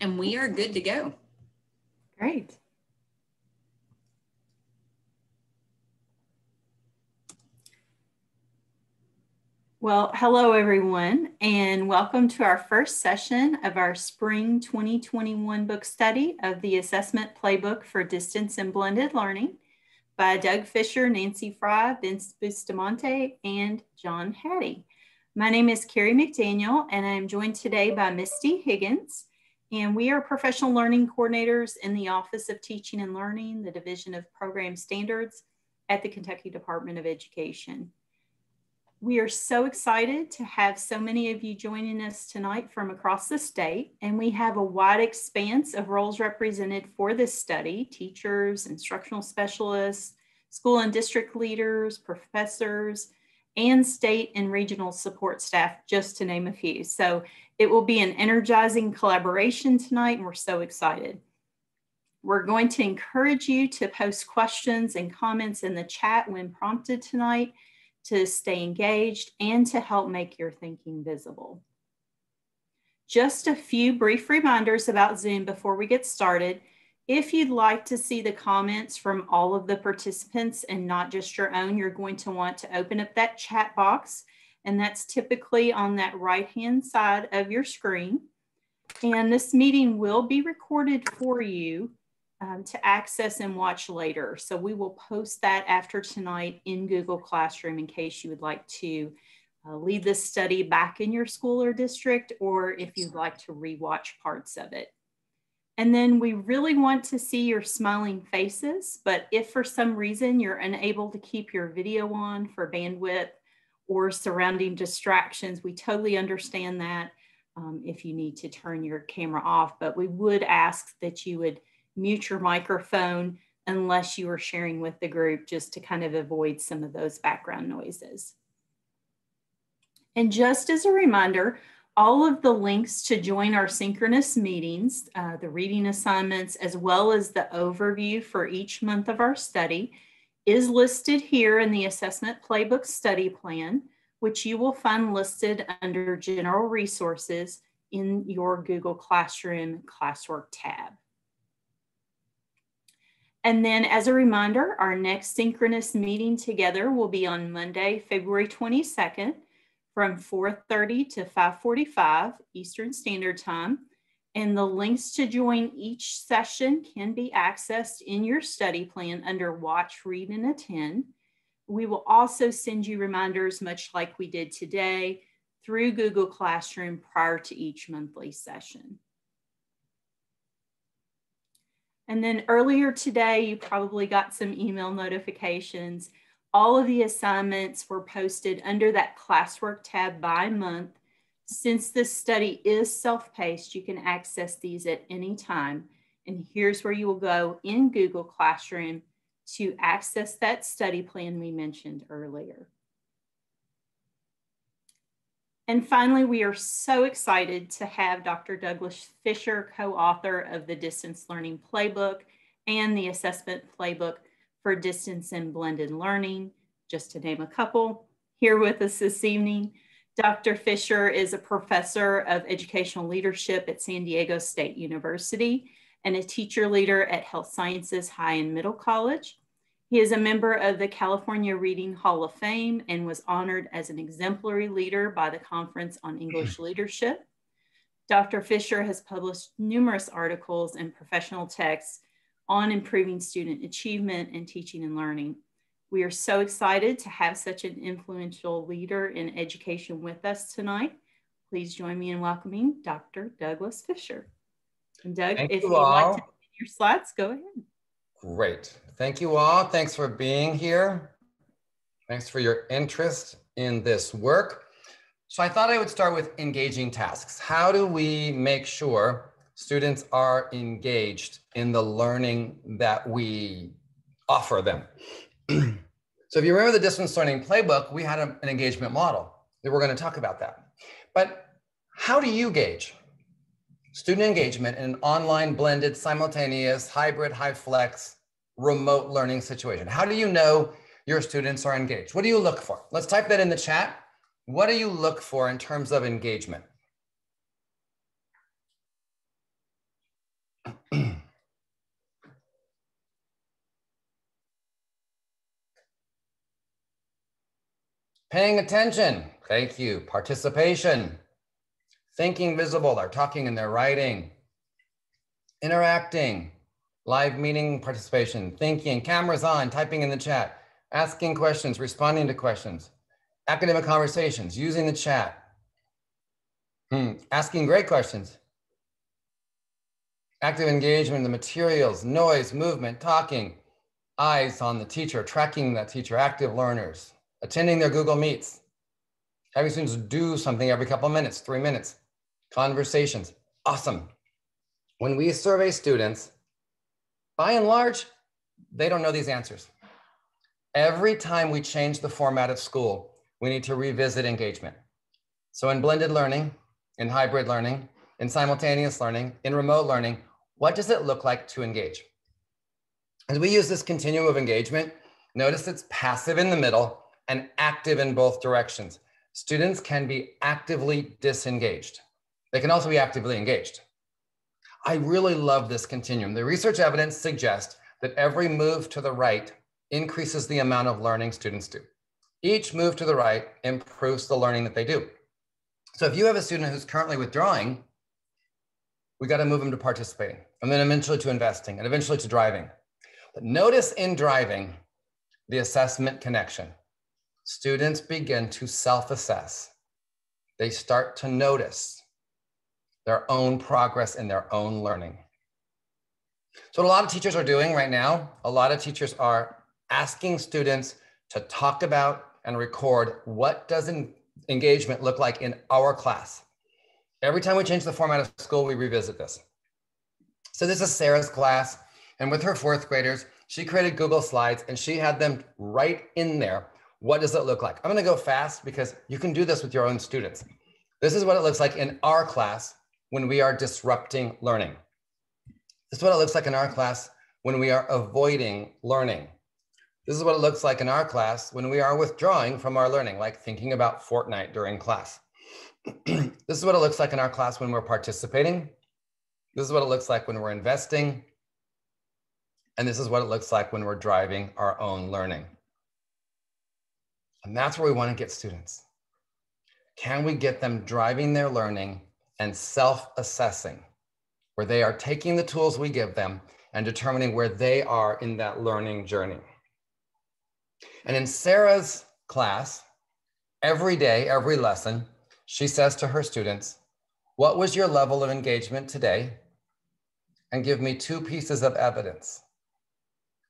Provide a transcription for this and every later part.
And we are good to go. Great. Well, hello everyone, and welcome to our first session of our Spring 2021 book study of the Assessment Playbook for Distance and Blended Learning by Doug Fisher, Nancy Frey, Vince Bustamante, and John Hattie. My name is Carrie McDaniel, and I am joined today by Misty Higgins. And we are professional learning coordinators in the Office of Teaching and Learning, the Division of Program Standards at the Kentucky Department of Education. We are so excited to have so many of you joining us tonight from across the state, and we have a wide expanse of roles represented for this study, teachers, instructional specialists, school and district leaders, professors, and state and regional support staff, just to name a few. So it will be an energizing collaboration tonight, and we're so excited. We're going to encourage you to post questions and comments in the chat when prompted tonight to stay engaged and to help make your thinking visible. Just a few brief reminders about Zoom before we get started. If you'd like to see the comments from all of the participants and not just your own, you're going to want to open up that chat box and that's typically on that right-hand side of your screen. And this meeting will be recorded for you um, to access and watch later. So we will post that after tonight in Google Classroom in case you would like to uh, lead this study back in your school or district, or if you'd like to rewatch parts of it. And then we really want to see your smiling faces, but if for some reason you're unable to keep your video on for bandwidth or surrounding distractions, we totally understand that um, if you need to turn your camera off, but we would ask that you would mute your microphone unless you are sharing with the group just to kind of avoid some of those background noises. And just as a reminder, all of the links to join our synchronous meetings, uh, the reading assignments, as well as the overview for each month of our study is listed here in the Assessment Playbook Study Plan, which you will find listed under General Resources in your Google Classroom Classwork tab. And then as a reminder, our next synchronous meeting together will be on Monday, February 22nd from 4.30 to 5.45 Eastern Standard Time. And the links to join each session can be accessed in your study plan under Watch, Read, and Attend. We will also send you reminders, much like we did today, through Google Classroom prior to each monthly session. And then earlier today, you probably got some email notifications. All of the assignments were posted under that classwork tab by month. Since this study is self-paced, you can access these at any time. And here's where you will go in Google Classroom to access that study plan we mentioned earlier. And finally, we are so excited to have Dr. Douglas Fisher, co-author of the Distance Learning Playbook and the Assessment Playbook for Distance and Blended Learning, just to name a couple, here with us this evening. Dr. Fisher is a professor of educational leadership at San Diego State University and a teacher leader at Health Sciences High and Middle College. He is a member of the California Reading Hall of Fame and was honored as an exemplary leader by the Conference on English mm. Leadership. Dr. Fisher has published numerous articles and professional texts on improving student achievement and teaching and learning. We are so excited to have such an influential leader in education with us tonight. Please join me in welcoming Dr. Douglas Fisher. And Doug, Thank if you would like to your slides, go ahead. Great. Thank you all. Thanks for being here. Thanks for your interest in this work. So I thought I would start with engaging tasks. How do we make sure students are engaged in the learning that we offer them? So if you remember the distance learning playbook, we had a, an engagement model. That we're going to talk about that. But how do you gauge student engagement in an online blended simultaneous hybrid high flex remote learning situation? How do you know your students are engaged? What do you look for? Let's type that in the chat. What do you look for in terms of engagement? Paying attention, thank you. Participation, thinking visible, they're talking and they're writing. Interacting, live meeting participation, thinking, cameras on, typing in the chat, asking questions, responding to questions, academic conversations, using the chat, hmm. asking great questions, active engagement in the materials, noise, movement, talking, eyes on the teacher, tracking that teacher, active learners, attending their Google Meets, having students do something every couple of minutes, three minutes, conversations, awesome. When we survey students, by and large, they don't know these answers. Every time we change the format of school, we need to revisit engagement. So in blended learning, in hybrid learning, in simultaneous learning, in remote learning, what does it look like to engage? As we use this continuum of engagement, notice it's passive in the middle and active in both directions. Students can be actively disengaged. They can also be actively engaged. I really love this continuum. The research evidence suggests that every move to the right increases the amount of learning students do. Each move to the right improves the learning that they do. So if you have a student who's currently withdrawing, we got to move them to participating and then eventually to investing and eventually to driving. But notice in driving the assessment connection. Students begin to self assess, they start to notice their own progress in their own learning. So, what a lot of teachers are doing right now, a lot of teachers are asking students to talk about and record what does engagement look like in our class. Every time we change the format of school, we revisit this. So this is Sarah's class. And with her fourth graders, she created Google Slides and she had them right in there. What does it look like? I'm gonna go fast because you can do this with your own students. This is what it looks like in our class when we are disrupting learning. This is what it looks like in our class when we are avoiding learning. This is what it looks like in our class when we are withdrawing from our learning, like thinking about Fortnite during class. this is what it looks like in our class when we're participating. This is what it looks like when we're investing. And this is what it looks like when we're driving our own learning. And that's where we want to get students. Can we get them driving their learning and self assessing, where they are taking the tools we give them and determining where they are in that learning journey? And in Sarah's class, every day, every lesson, she says to her students, What was your level of engagement today? And give me two pieces of evidence.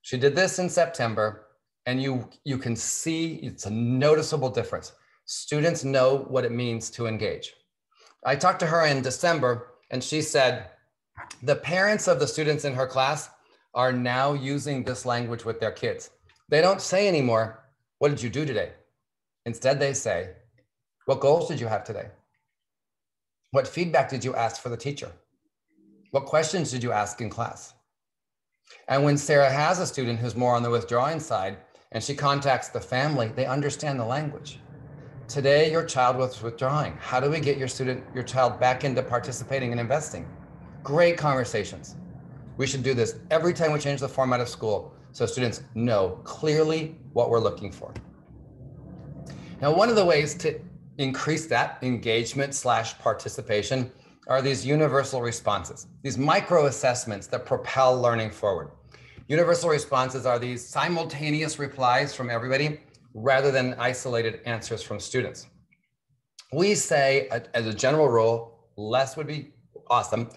She did this in September, and you, you can see it's a noticeable difference. Students know what it means to engage. I talked to her in December, and she said, The parents of the students in her class are now using this language with their kids. They don't say anymore, What did you do today? Instead, they say, what goals did you have today? What feedback did you ask for the teacher? What questions did you ask in class? And when Sarah has a student who's more on the withdrawing side and she contacts the family, they understand the language. Today, your child was withdrawing. How do we get your student, your child back into participating and investing? Great conversations. We should do this every time we change the format of school so students know clearly what we're looking for. Now, one of the ways to increase that engagement slash participation are these universal responses, these micro assessments that propel learning forward. Universal responses are these simultaneous replies from everybody rather than isolated answers from students. We say, as a general rule, less would be awesome.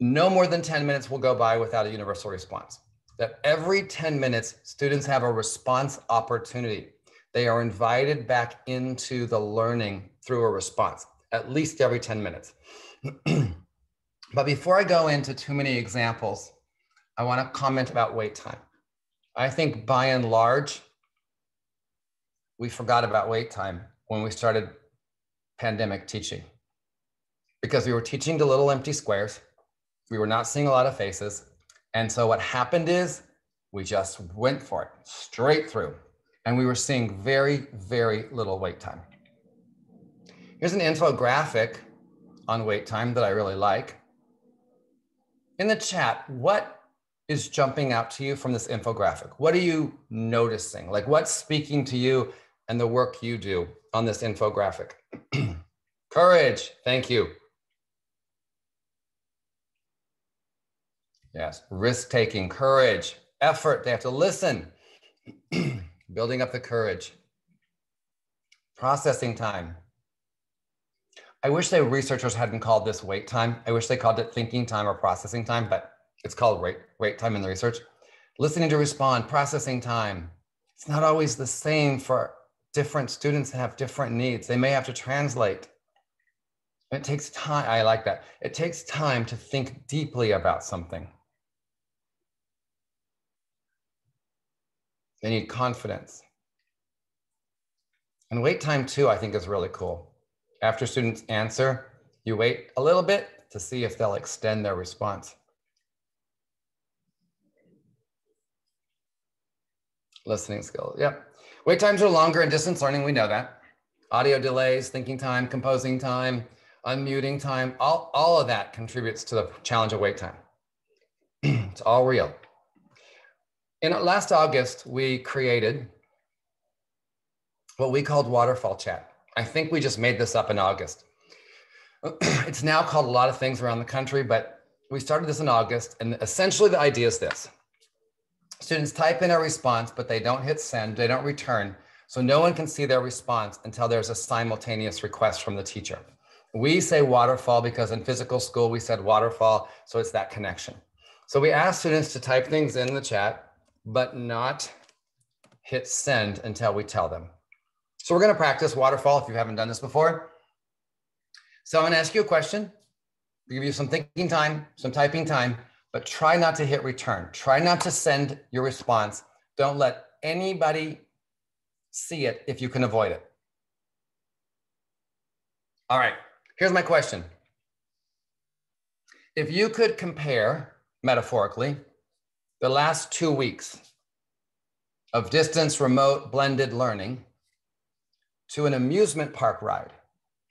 No more than 10 minutes will go by without a universal response. That every 10 minutes, students have a response opportunity they are invited back into the learning through a response, at least every 10 minutes. but before I go into too many examples, I want to comment about wait time. I think by and large, we forgot about wait time when we started pandemic teaching because we were teaching to little empty squares. We were not seeing a lot of faces. And so what happened is we just went for it straight through and we were seeing very, very little wait time. Here's an infographic on wait time that I really like. In the chat, what is jumping out to you from this infographic? What are you noticing? Like what's speaking to you and the work you do on this infographic. Courage, thank you. Yes, risk taking, courage, effort. They have to listen, building up the courage. Processing time. I wish the researchers hadn't called this wait time. I wish they called it thinking time or processing time, but it's called wait, wait time in the research. Listening to respond, processing time. It's not always the same for different students that have different needs. They may have to translate. It takes time. I like that. It takes time to think deeply about something. They need confidence. And wait time too, I think is really cool. After students answer, you wait a little bit to see if they'll extend their response. Listening skills, yep. Wait times are longer in distance learning, we know that. Audio delays, thinking time, composing time, unmuting time, all, all of that contributes to the challenge of wait time. it's all real. In last August, we created what we called waterfall chat. I think we just made this up in August. it's now called a lot of things around the country, but we started this in August. And essentially, the idea is this students type in a response, but they don't hit send, they don't return. So no one can see their response until there's a simultaneous request from the teacher. We say waterfall because in physical school we said waterfall, so it's that connection. So we ask students to type things in the chat, but not hit send until we tell them. So we're going to practice waterfall if you haven't done this before. So I'm going to ask you a question, give you some thinking time, some typing time, but try not to hit return. Try not to send your response. Don't let anybody see it if you can avoid it. All right, here's my question. If you could compare, metaphorically, the last two weeks of distance, remote, blended learning to an amusement park ride.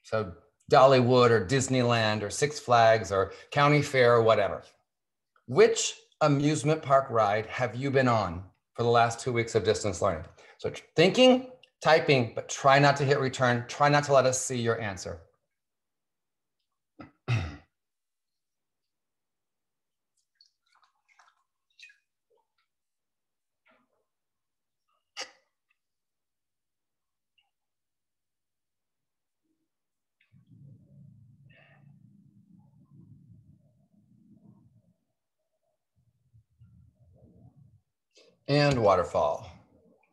So Dollywood or Disneyland or Six Flags or County Fair or whatever. Which amusement park ride have you been on for the last two weeks of distance learning? So thinking, typing, but try not to hit return. Try not to let us see your answer. And waterfall.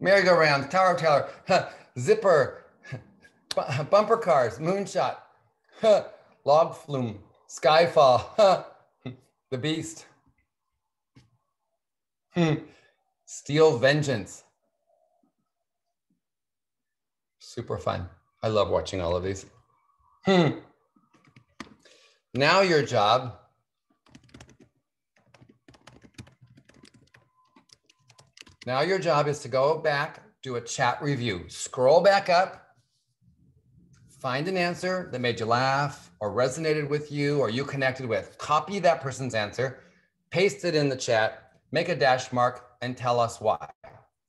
Merry-go-round, Tower of Terror, zipper, bumper cars, moonshot, log flume, skyfall, the beast, hmm, steel vengeance. Super fun. I love watching all of these. Hmm. Now your job Now your job is to go back, do a chat review, scroll back up, find an answer that made you laugh or resonated with you or you connected with. Copy that person's answer, paste it in the chat, make a dash mark, and tell us why.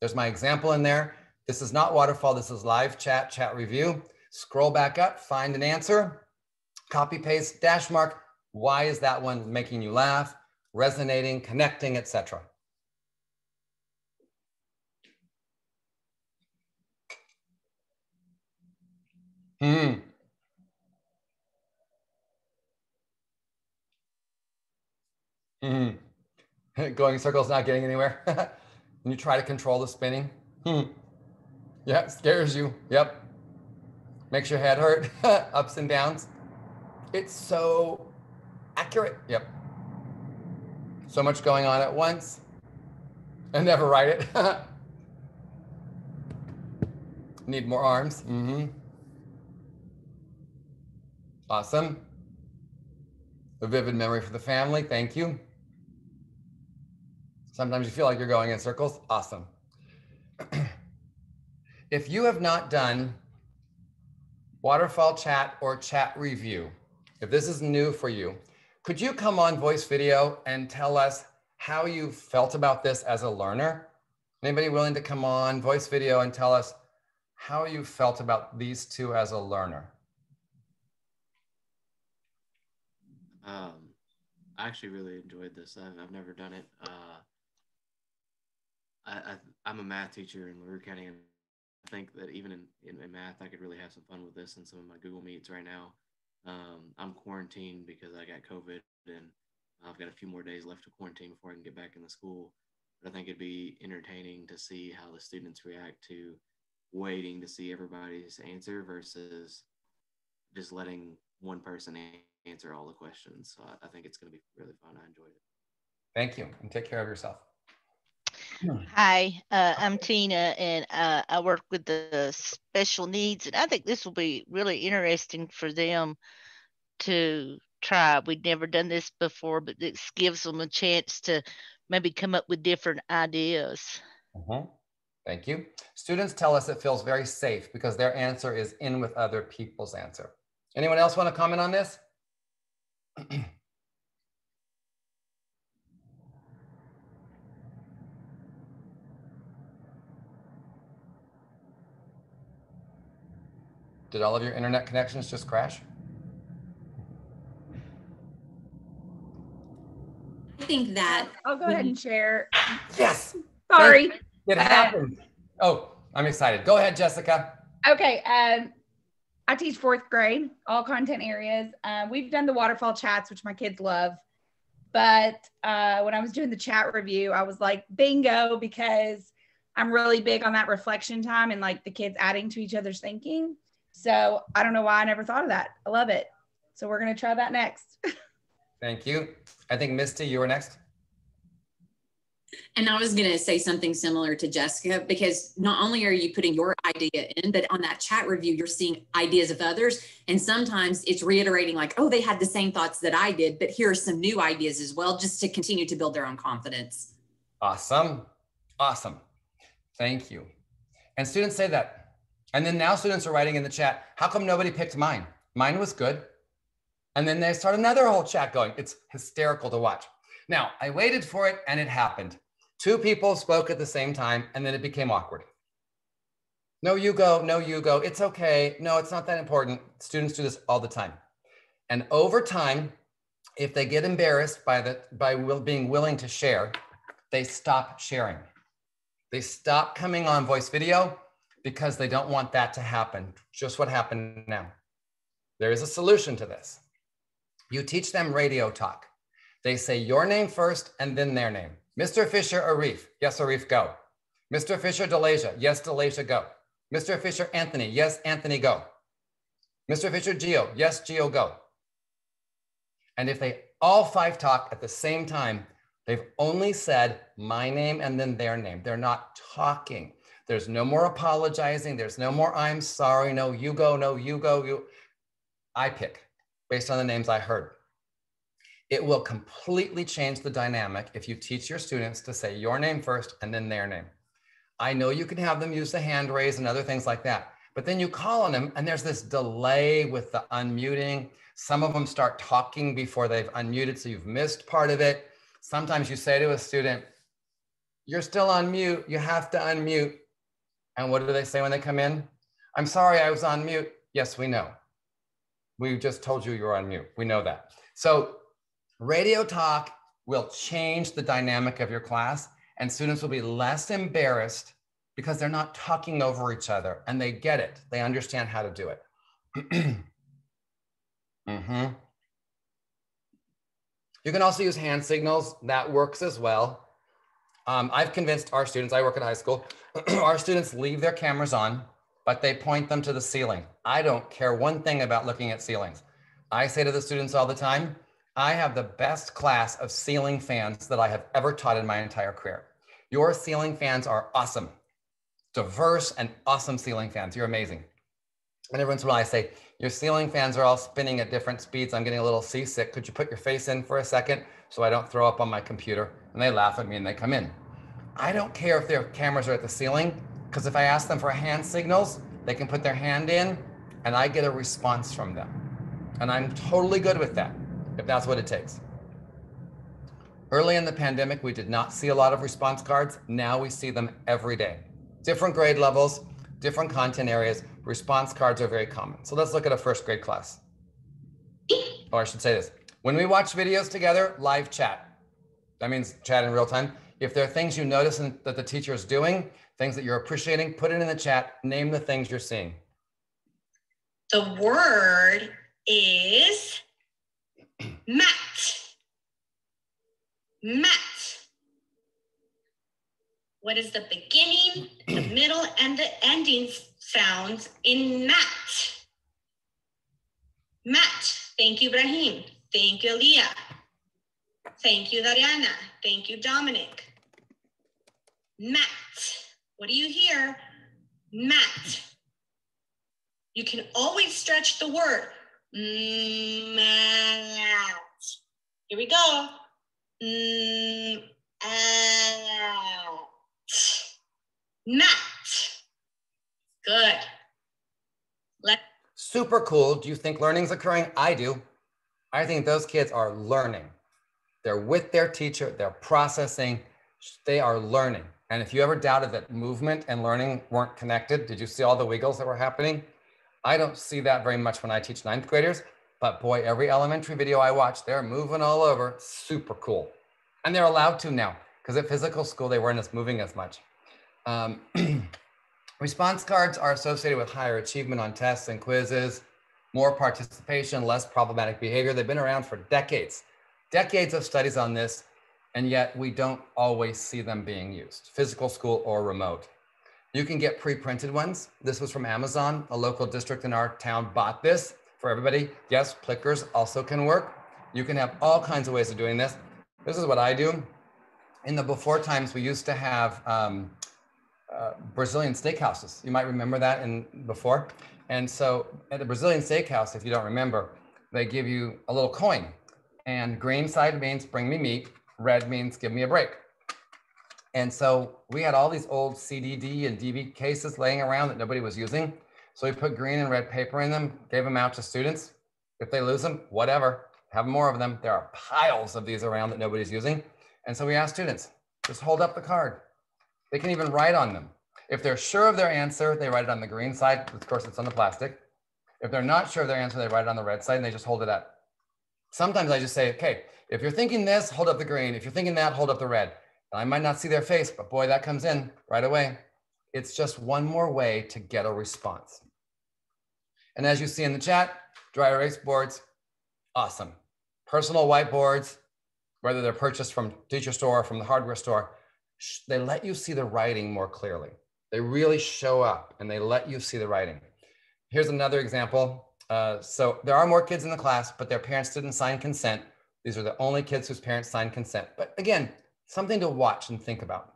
There's my example in there. This is not waterfall, this is live chat, chat review. Scroll back up, find an answer, copy paste, dash mark. Why is that one making you laugh, resonating, connecting, etc. Hmm. Hmm. Going circles, not getting anywhere. and you try to control the spinning. Hmm. Yeah, scares you. Yep. Makes your head hurt. Ups and downs. It's so accurate. Yep. So much going on at once. I never write it. Need more arms. Mm-hmm. Awesome. A vivid memory for the family. Thank you. Sometimes you feel like you're going in circles. Awesome. if you have not done waterfall chat or chat review, if this is new for you, could you come on voice video and tell us how you felt about this as a learner? Anybody willing to come on voice video and tell us how you felt about these two as a learner. Um, I actually really enjoyed this. I've, I've never done it. Uh, I, I, am a math teacher in LaRue County, and I think that even in, in, in, math, I could really have some fun with this in some of my Google Meets right now. Um, I'm quarantined because I got COVID, and I've got a few more days left to quarantine before I can get back in the school. But I think it'd be entertaining to see how the students react to waiting to see everybody's answer versus just letting one person answer all the questions. So I, I think it's going to be really fun. I enjoyed it. Thank you, and take care of yourself. Hi, uh, I'm Tina, and uh, I work with the special needs, and I think this will be really interesting for them to try. We'd never done this before, but this gives them a chance to maybe come up with different ideas. Mm-hmm. Thank you. Students tell us it feels very safe because their answer is in with other people's answer. Anyone else want to comment on this? Did all of your internet connections just crash? I think that. I'll go ahead and share. Yes. Sorry. It happened. Oh, I'm excited. Go ahead, Jessica. Okay. Um, I teach fourth grade, all content areas. Uh, we've done the waterfall chats, which my kids love. But uh, when I was doing the chat review, I was like, bingo, because I'm really big on that reflection time and like the kids adding to each other's thinking. So I don't know why I never thought of that. I love it. So we're going to try that next. Thank you. I think Misty, you were next. And I was going to say something similar to Jessica because not only are you putting your idea in, but on that chat review, you're seeing ideas of others. And sometimes it's reiterating, like, oh, they had the same thoughts that I did, but here are some new ideas as well, just to continue to build their own confidence. Awesome. Awesome. Thank you. And students say that. And then now students are writing in the chat, how come nobody picked mine? Mine was good. And then they start another whole chat going. It's hysterical to watch. Now, I waited for it and it happened. Two people spoke at the same time and then it became awkward. No, you go. No, you go. It's okay. No, it's not that important. Students do this all the time. And over time, if they get embarrassed by the by will, being willing to share, they stop sharing. They stop coming on voice video because they don't want that to happen. Just what happened now. There is a solution to this. You teach them radio talk. They say your name first and then their name. Mr. Fisher Arif, yes, Arif, go. Mr. Fisher Delasia, yes, Delasia, go. Mr. Fisher Anthony, yes, Anthony, go. Mr. Fisher Geo, yes, Geo, go. And if they all five talk at the same time, they've only said my name and then their name. They're not talking. There's no more apologizing. There's no more I'm sorry. No, you go. No, you go. You. I pick based on the names I heard. It will completely change the dynamic if you teach your students to say your name first and then their name. I know you can have them use the hand raise and other things like that, but then you call on them and there's this delay with the unmuting. Some of them start talking before they've unmuted, so you've missed part of it. Sometimes you say to a student, You're still on mute, you have to unmute. And what do they say when they come in? I'm sorry, I was on mute. Yes, we know. We just told you you're on mute. We know that. So radio talk will change the dynamic of your class and students will be less embarrassed because they're not talking over each other and they get it. They understand how to do it. mm-hmm. You can also use hand signals. That works as well. Um, I've convinced our students, I work at high school, our students leave their cameras on but they point them to the ceiling. I don't care one thing about looking at ceilings. I say to the students all the time, I have the best class of ceiling fans that I have ever taught in my entire career. Your ceiling fans are awesome, diverse and awesome ceiling fans. You're amazing. And every once in a while I say, your ceiling fans are all spinning at different speeds. I'm getting a little seasick. Could you put your face in for a second so I don't throw up on my computer? And they laugh at me and they come in. I don't care if their cameras are at the ceiling. Because if I ask them for hand signals, they can put their hand in and I get a response from them. And I'm totally good with that, if that's what it takes. Early in the pandemic, we did not see a lot of response cards. Now we see them every day. Different grade levels, different content areas, response cards are very common. So let's look at a first grade class. Or I should say this. When we watch videos together, live chat. That means chat in real time. If there are things you notice in, that the teacher is doing, things that you're appreciating, put it in the chat. Name the things you're seeing. The word is mat. Mat. What is the beginning, the middle, and the ending sounds in mat? Mat. Thank you, Brahim. Thank you, Leah. Thank you, Dariana. Thank you, Dominic. Mat. What do you hear? Mat. You can always stretch the word. Mm, Mat. Here we go. Mm, Mat. Mat. Good. Let Super cool. Do you think learning's occurring? I do. I think those kids are learning. They're with their teacher, they're processing, they are learning. And if you ever doubted that movement and learning weren't connected, did you see all the wiggles that were happening? I don't see that very much when I teach ninth graders, but boy, every elementary video I watch, they're moving all over. Super cool. And they're allowed to now because at physical school, they weren't as moving as much. Um, response cards are associated with higher achievement on tests and quizzes, more participation, less problematic behavior. They've been around for decades, decades of studies on this, and yet we don't always see them being used, physical school or remote. You can get pre-printed ones. This was from Amazon. A local district in our town bought this for everybody. Yes, clickers also can work. You can have all kinds of ways of doing this. This is what I do. In the before times, we used to have um, uh, Brazilian steakhouses. You might remember that in before. And so at the Brazilian steakhouse, if you don't remember, they give you a little coin. And green side means bring me meat, red means give me a break. And so we had all these old CDD and DV cases laying around that nobody was using. So we put green and red paper in them, gave them out to students. If they lose them, whatever, have more of them. There are piles of these around that nobody's using. And so we asked students, just hold up the card. They can even write on them. If they're sure of their answer, they write it on the green side. Of course, it's on the plastic. If they're not sure of their answer, they write it on the red side and they just hold it up. Sometimes I just say, okay, if you're thinking this, hold up the green. If you're thinking that, hold up the red. I might not see their face, but boy, that comes in right away. It's just one more way to get a response. And as you see in the chat, dry erase boards, awesome. Personal whiteboards, whether they're purchased from teacher store or from the hardware store, they let you see the writing more clearly. They really show up and they let you see the writing. Here's another example. Uh, so there are more kids in the class, but their parents didn't sign consent. These are the only kids whose parents signed consent. But again, something to watch and think about.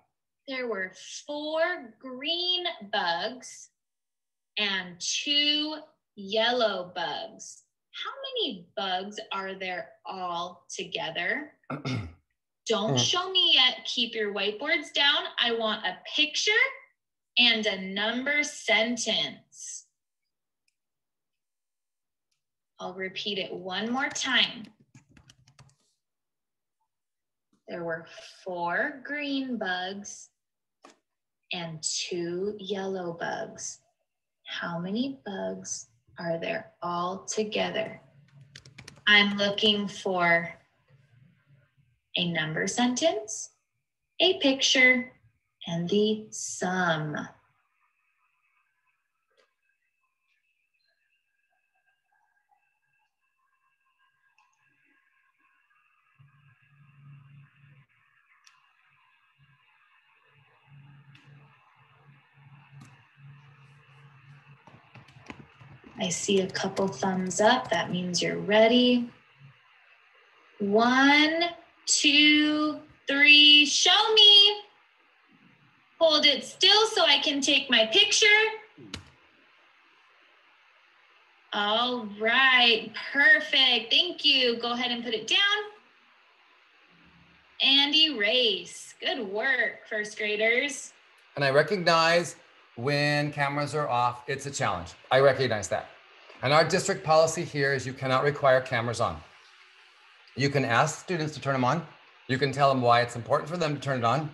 There were four green bugs and two yellow bugs. How many bugs are there all together? Don't Mm. show me yet. Keep your whiteboards down. I want a picture and a number sentence. I'll repeat it one more time. There were four green bugs and two yellow bugs. How many bugs are there all together? I'm looking for a number sentence, a picture, and the sum. I see a couple thumbs up. That means you're ready. One, two, three, show me. Hold it still so I can take my picture. All right, perfect. Thank you. Go ahead and put it down. And erase. Good work, first graders. And I recognize when cameras are off, it's a challenge. I recognize that. And our district policy here is you cannot require cameras on. You can ask students to turn them on. You can tell them why it's important for them to turn it on.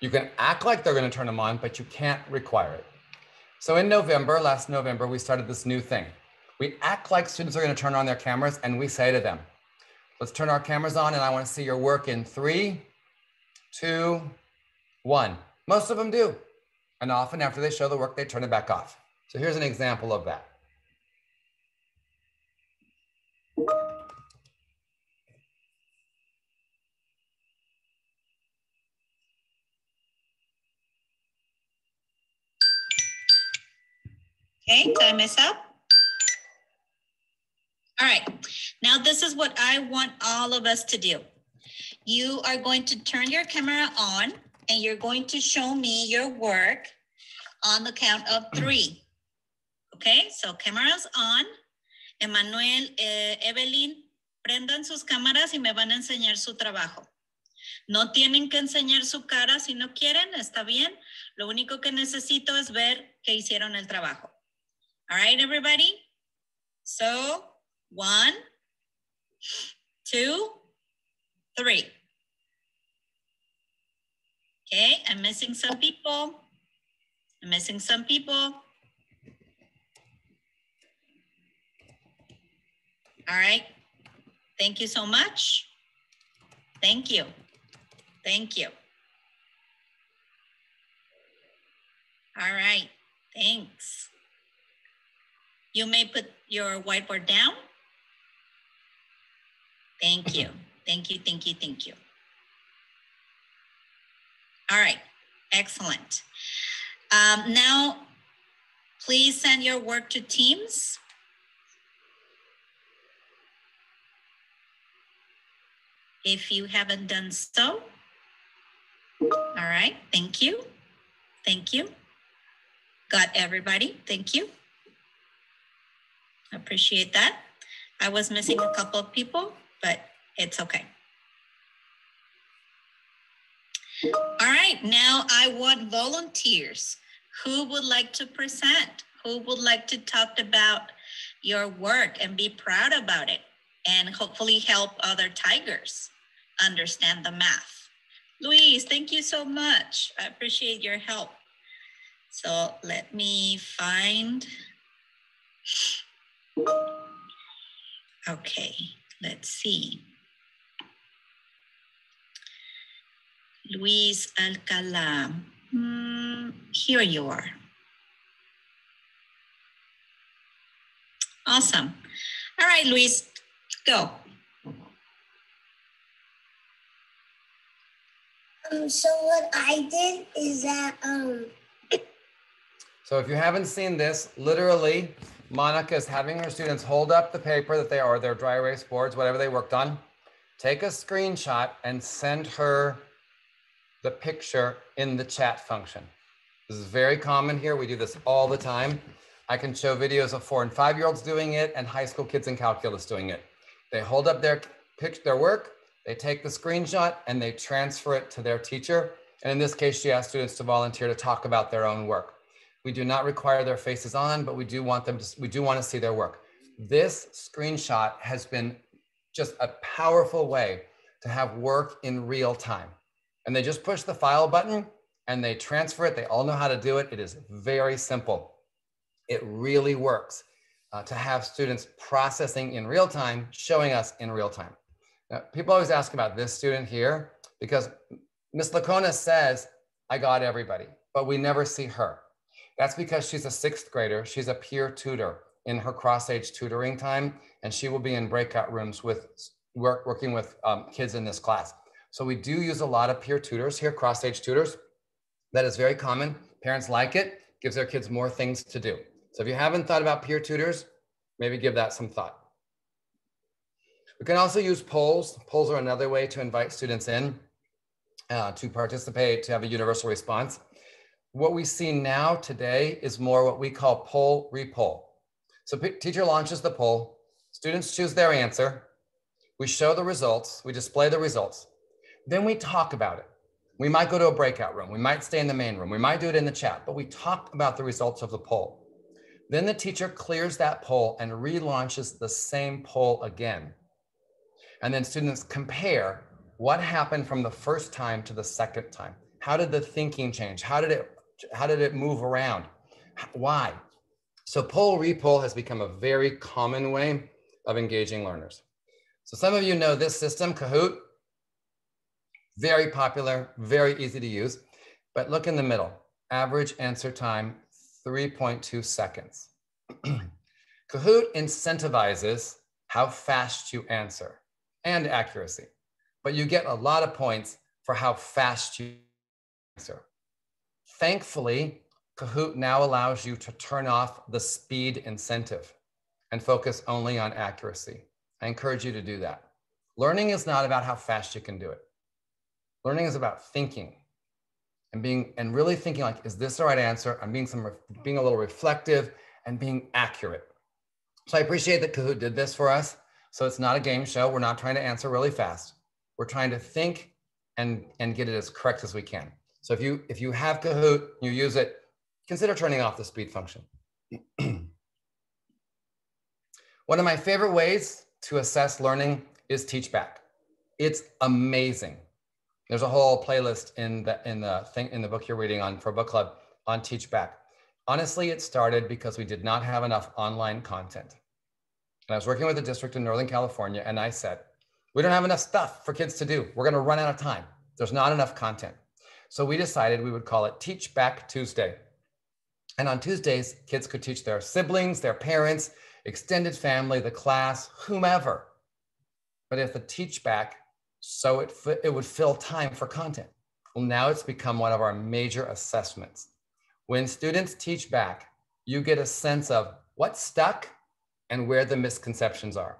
You can act like they're going to turn them on, but you can't require it. So in November, last November, we started this new thing. We act like students are going to turn on their cameras and we say to them, let's turn our cameras on and I want to see your work in three, two, one. Most of them do. And often after they show the work, they turn it back off. So here's an example of that. Okay, did I is up. All right, now this is what I want all of us to do. You are going to turn your camera on and you're going to show me your work on the count of three. Okay, so cameras on. Emanuel, eh, Evelyn, prendan sus cámaras y me van a enseñar su trabajo. No tienen que enseñar su cara si no quieren, está bien. Lo único que necesito es ver que hicieron el trabajo. All right, everybody? So, one, two, three. Okay, I'm missing some people. I'm missing some people. All right. Thank you so much. Thank you. Thank you. All right. Thanks. You may put your whiteboard down. Thank you. Thank you. Thank you. Thank you. All right. Excellent. Um, now, please send your work to Teams. If you haven't done so. All right, thank you. Thank you. Got everybody, thank you. Appreciate that. I was missing a couple of people, but it's okay. All right, now I want volunteers. Who would like to present? Who would like to talk about your work and be proud about it and hopefully help other tigers understand the math? Luis, thank you so much. I appreciate your help. So let me find. Okay, let's see. Luis Alcala. Hmm, here you are. Awesome. All right, Luis, go. Um, so what I did is that um So if you haven't seen this, literally, Monica is having her students hold up the paper that they are, their dry erase boards, whatever they worked on, take a screenshot and send her the picture in the chat function. This is very common here. We do this all the time. I can show videos of four and five year olds doing it and high school kids in calculus doing it. They hold up their pitch, their work, they take the screenshot and they transfer it to their teacher. And in this case, she asked students to volunteer to talk about their own work. We do not require their faces on, but we do want them to, we do want to see their work. This screenshot has been just a powerful way to have work in real time. And they just push the file button and they transfer it. They all know how to do it. It is very simple. It really works uh, to have students processing in real time, showing us in real time. Now, people always ask about this student here because Miss Lacona says, I got everybody, but we never see her. That's because she's a sixth grader. She's a peer tutor in her cross age tutoring time, and she will be in breakout rooms with work, working with um, kids in this class. So we do use a lot of peer tutors here, cross age tutors. That is very common. Parents like it, gives their kids more things to do. So if you haven't thought about peer tutors, maybe give that some thought. We can also use polls. Polls are another way to invite students in uh, to participate, to have a universal response. What we see now today is more what we call poll repoll. So teacher launches the poll, students choose their answer, we show the results, we display the results, then we talk about it. We might go to a breakout room, we might stay in the main room, we might do it in the chat, but we talk about the results of the poll. Then the teacher clears that poll and relaunches the same poll again. And then students compare what happened from the first time to the second time. How did the thinking change? How did it how did it move around? Why? So poll repoll has become a very common way of engaging learners. So some of you know this system, Kahoot, very popular, very easy to use, but look in the middle, average answer time, 3.2 seconds. Kahoot incentivizes how fast you answer and accuracy, but you get a lot of points for how fast you answer. Thankfully, Kahoot now allows you to turn off the speed incentive and focus only on accuracy. I encourage you to do that. Learning is not about how fast you can do it. Learning is about thinking and being and really thinking like, is this the right answer? I'm being some being a little reflective and being accurate. So I appreciate that Kahoot did this for us. So it's not a game show. We're not trying to answer really fast. We're trying to think and and get it as correct as we can. So if you if you have Kahoot, you use it, consider turning off the speed function. One of my favorite ways to assess learning is teach back. It's amazing. There's a whole playlist in the in the thing in the book you're reading on for book club on Teach Back. Honestly, it started because we did not have enough online content. And I was working with a district in Northern California, and I said, we don't have enough stuff for kids to do. We're going to run out of time. There's not enough content. So we decided we would call it Teach Back Tuesday. And on Tuesdays, kids could teach their siblings, their parents, extended family, the class, whomever. But if the teach back, so it, it would fill time for content. Well, now it's become one of our major assessments. When students teach back, you get a sense of what stuck and where the misconceptions are.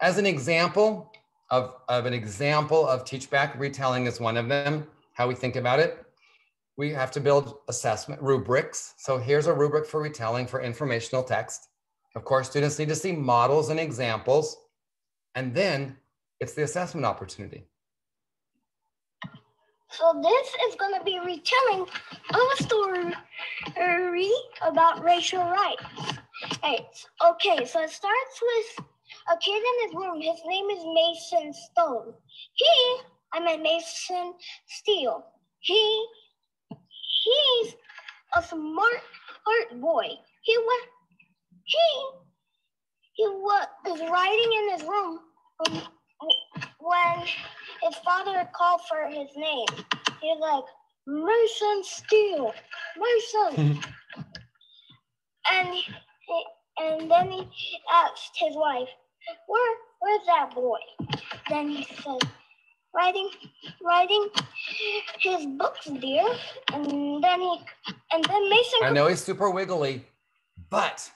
As an example of, of an example of teach back, retelling is one of them, how we think about it. We have to build assessment rubrics. So here's a rubric for retelling for informational text. Of course, students need to see models and examples, and then it's the assessment opportunity. So this is going to be retelling of a story about racial rights. Hey, okay, so it starts with a kid in his room. His name is Mason Stone. He, I meant Mason Steele. He, he's a smart, smart boy. He was, he he was, writing in his room when his father called for his name. He was like, Mason Steele, Mason. and he, and then he asked his wife, Where where's that boy? Then he said, writing writing his books, dear. And then he and then Mason I know he's super wiggly, but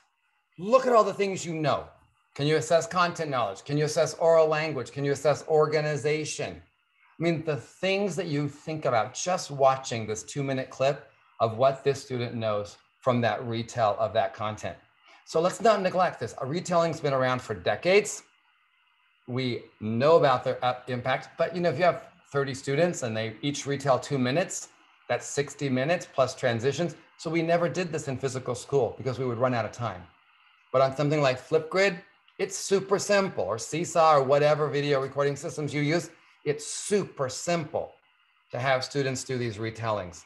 look at all the things you know. Can you assess content knowledge? Can you assess oral language? Can you assess organization? I mean, the things that you think about just watching this two minute clip of what this student knows from that retell of that content. So let's not neglect this. A retelling's been around for decades. We know about their impact, but you know, if you have 30 students and they each retell two minutes, that's 60 minutes plus transitions. So we never did this in physical school because we would run out of time. But on something like Flipgrid, it's super simple, or Seesaw, or whatever video recording systems you use, it's super simple to have students do these retellings.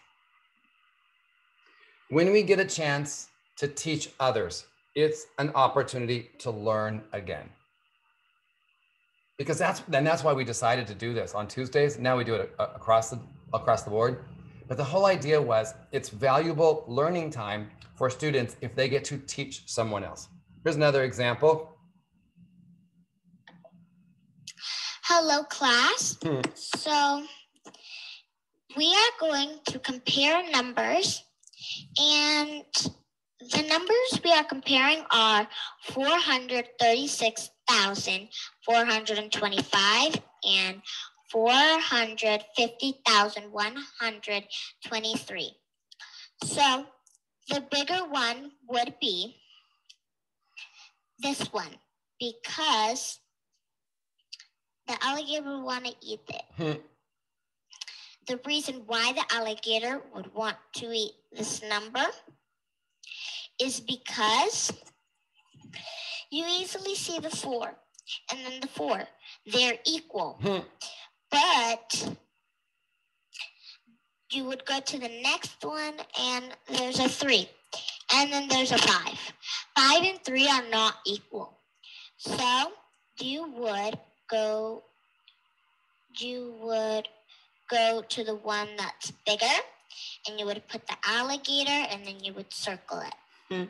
When we get a chance to teach others, it's an opportunity to learn again. Because that's and that's why we decided to do this on Tuesdays. Now we do it uh, across the across the board. But the whole idea was it's valuable learning time for students if they get to teach someone else. Here's another example. Hello, class. Hmm. So we are going to compare numbers and the numbers we are comparing are 436,425 and 450,123. So the bigger one would be this one because the alligator would want to eat it. Hmm. the reason why the alligator would want to eat this number is because you easily see the four and then the four. They're equal. Hmm. But you would go to the next one and there's a three. and then there's a five. Five and three are not equal. So you would go, you would go to the one that's bigger and you would put the alligator and then you would circle it. Hmm.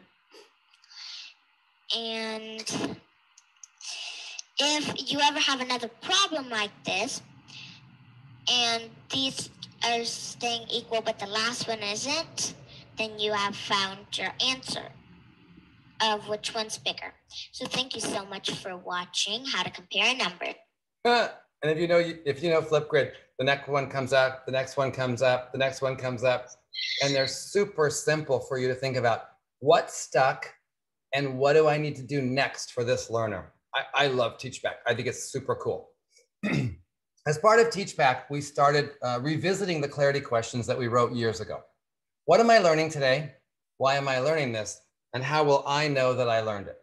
And if you ever have another problem like this, and these are staying equal, but the last one isn't, then you have found your answer of which one's bigger. So thank you so much for watching how to compare a number. and if you know if you know Flipgrid, the next one comes up, the next one comes up, the next one comes up, and they're super simple for you to think about what stuck and what do I need to do next for this learner. I, I love Teachback. I think it's super cool. As part of Teachback, we started uh, revisiting the clarity questions that we wrote years ago. What am I learning today? Why am I learning this? And how will I know that I learned it?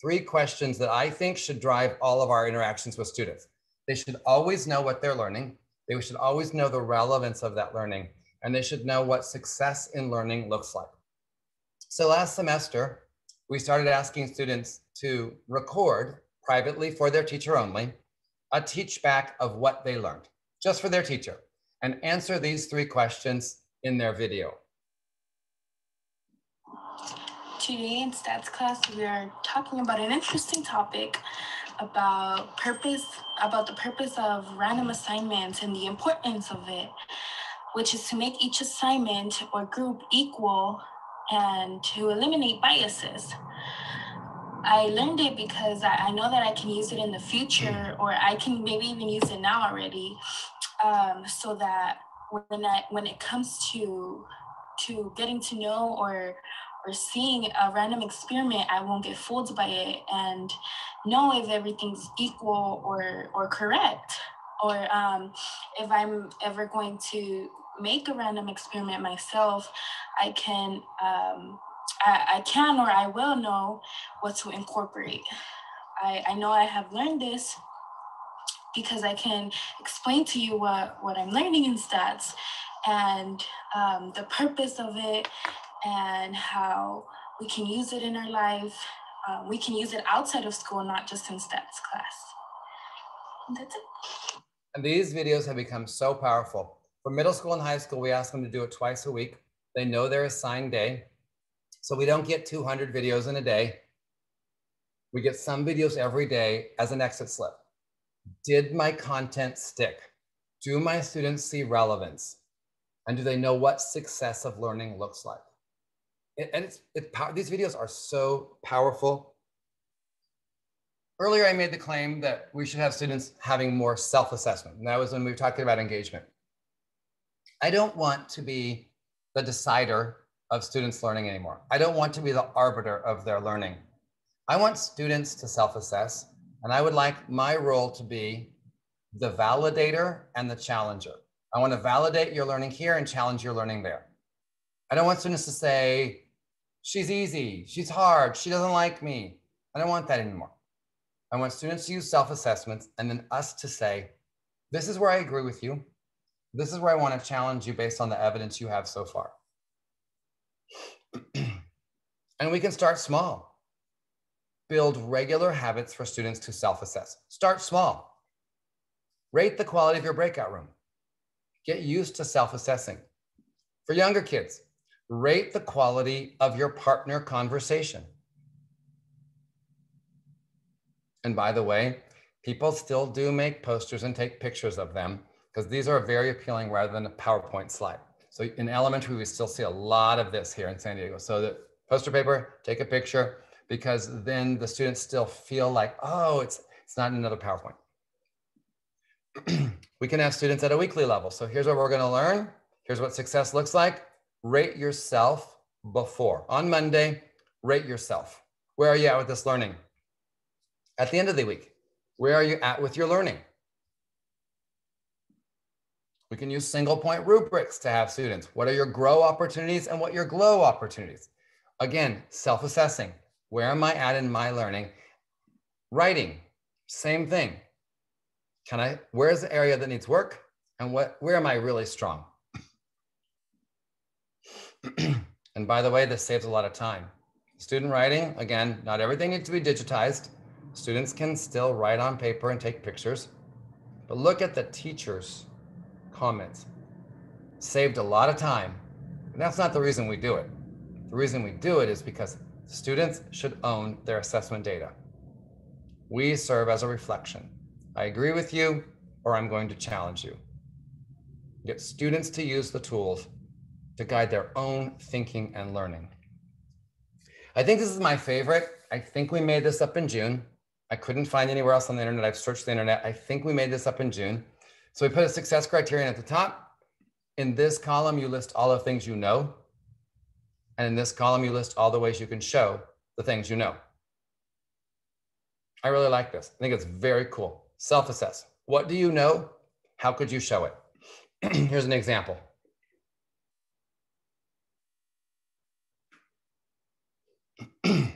Three questions that I think should drive all of our interactions with students. They should always know what they're learning. They should always know the relevance of that learning. And they should know what success in learning looks like. So last semester, we started asking students to record privately for their teacher only a teach back of what they learned, just for their teacher, and answer these three questions in their video. Today in stats class, we are talking about an interesting topic about purpose, about the purpose of random assignments and the importance of it, which is to make each assignment or group equal and to eliminate biases. I learned it because I, know that I can use it in the future, or I can maybe even use it now already, um, so that when I when it comes to to getting to know or or seeing a random experiment, I won't get fooled by it and know if everything's equal or or correct, or um, if I'm ever going to make a random experiment myself, I can um, I, I can or I will know what to incorporate. I, I know I have learned this because I can explain to you what, what I'm learning in stats and um, the purpose of it and how we can use it in our life. Uh, we can use it outside of school, not just in stats class. And that's it. And these videos have become so powerful. For middle school and high school, we ask them to do it twice a week. They know their assigned day. So we don't get 200 videos in a day. We get some videos every day as an exit slip. Did my content stick? Do my students see relevance? And do they know what success of learning looks like? And it's, these videos are so powerful. Earlier, I made the claim that we should have students having more self-assessment. And that was when we were talking about engagement. I don't want to be the decider of students learning anymore. I don't want to be the arbiter of their learning. I want students to self-assess, and I would like my role to be the validator and the challenger. I want to validate your learning here and challenge your learning there. I don't want students to say, she's easy, she's hard, she doesn't like me. I don't want that anymore. I want students to use self-assessments and then us to say, this is where I agree with you. This is where I want to challenge you based on the evidence you have so far. and we can start small. Build regular habits for students to self assess. Start small. Rate the quality of your breakout room. Get used to self assessing. For younger kids, rate the quality of your partner conversation. And by the way, people still do make posters and take pictures of them because these are very appealing rather than a PowerPoint slide. So in elementary, we still see a lot of this here in San Diego. So the poster paper, take a picture, because then the students still feel like, oh, it's, it's not another PowerPoint. we can have students at a weekly level. So here's what we're gonna learn. Here's what success looks like. Rate yourself before. On Monday, rate yourself. Where are you at with this learning? At the end of the week, where are you at with your learning? We can use single point rubrics to have students. What are your grow opportunities and what your glow opportunities? Again, self-assessing. Where am I at in my learning? Writing, same thing. Can I, where's the area that needs work? And what, where am I really strong? And by the way, this saves a lot of time. Student writing, again, not everything needs to be digitized. Students can still write on paper and take pictures. But look at the teacher's comments. Saved a lot of time. And that's not the reason we do it. The reason we do it is because students should own their assessment data. We serve as a reflection. I agree with you, or I'm going to challenge you. Get students to use the tools to guide their own thinking and learning. I think this is my favorite. I think we made this up in June. I couldn't find anywhere else on the internet. I've searched the internet. I think we made this up in June. So we put a success criterion at the top. In this column, you list all the things you know. And in this column, you list all the ways you can show the things you know. I really like this. I think it's very cool. Self-assess. What do you know? How could you show it? Here's an example.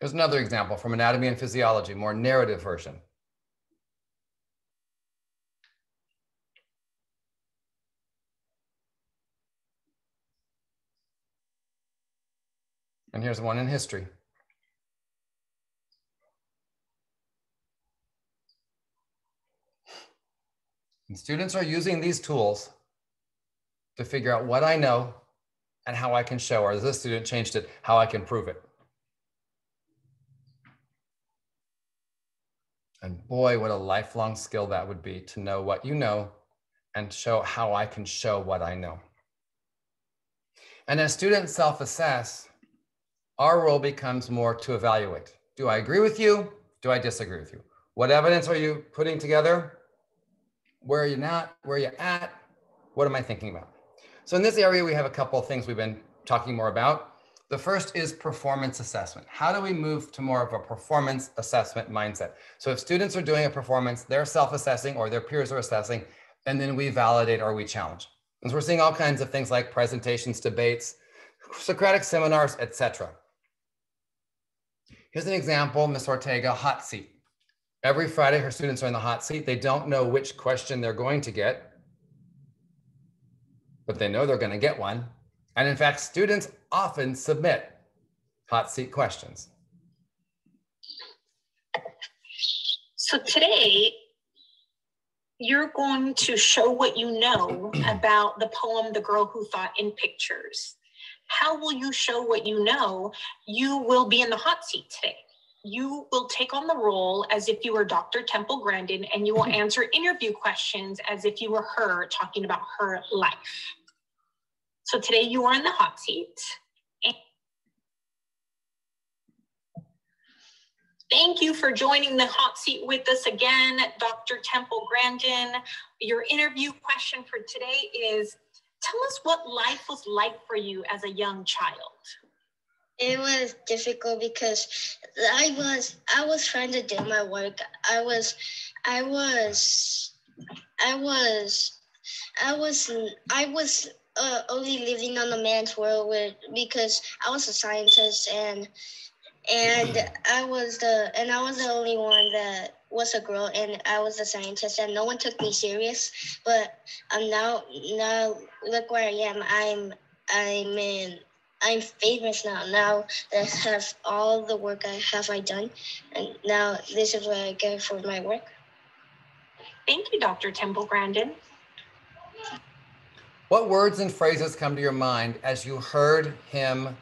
Here's another example from Anatomy and Physiology, more narrative version. And here's one in history. And students are using these tools to figure out what I know and how I can show, or this student changed it, how I can prove it. And boy, what a lifelong skill that would be to know what you know and show how I can show what I know. And as students self assess, our role becomes more to evaluate. Do I agree with you? Do I disagree with you? What evidence are you putting together? Where are you not? Where are you at? What am I thinking about? So in this area, we have a couple of things we've been talking more about. The first is performance assessment. How do we move to more of a performance assessment mindset? So if students are doing a performance, they're self-assessing or their peers are assessing, and then we validate or we challenge. And so we're seeing all kinds of things like presentations, debates, Socratic seminars, etc. Here's an example, Ms. Ortega, hot seat. Every Friday, her students are in the hot seat. They don't know which question they're going to get, but they know they're going to get one. And in fact, students often submit hot seat questions. So today, you're going to show what you know about the poem, The Girl Who Thought in Pictures. How will you show what you know? You will be in the hot seat today. You will take on the role as if you were Dr. Temple Grandin and you will answer interview questions as if you were her talking about her life. So today you are in the hot seat. Thank you for joining the hot seat with us again, Dr. Temple Grandin. Your interview question for today is, tell us what life was like for you as a young child. It was difficult because I was I was trying to do my work. I was I was I was I was I was uh, only living on a man's world with because I was a scientist and and I was the and I was the only one that was a girl and I was a scientist and no one took me serious. But I'm now now look where I am. I'm I'm in I'm famous now. Now that I have all the work I have I done, and now this is what I get for my work. Thank you, Dr. Temple Grandin. What words and phrases come to your mind as you heard him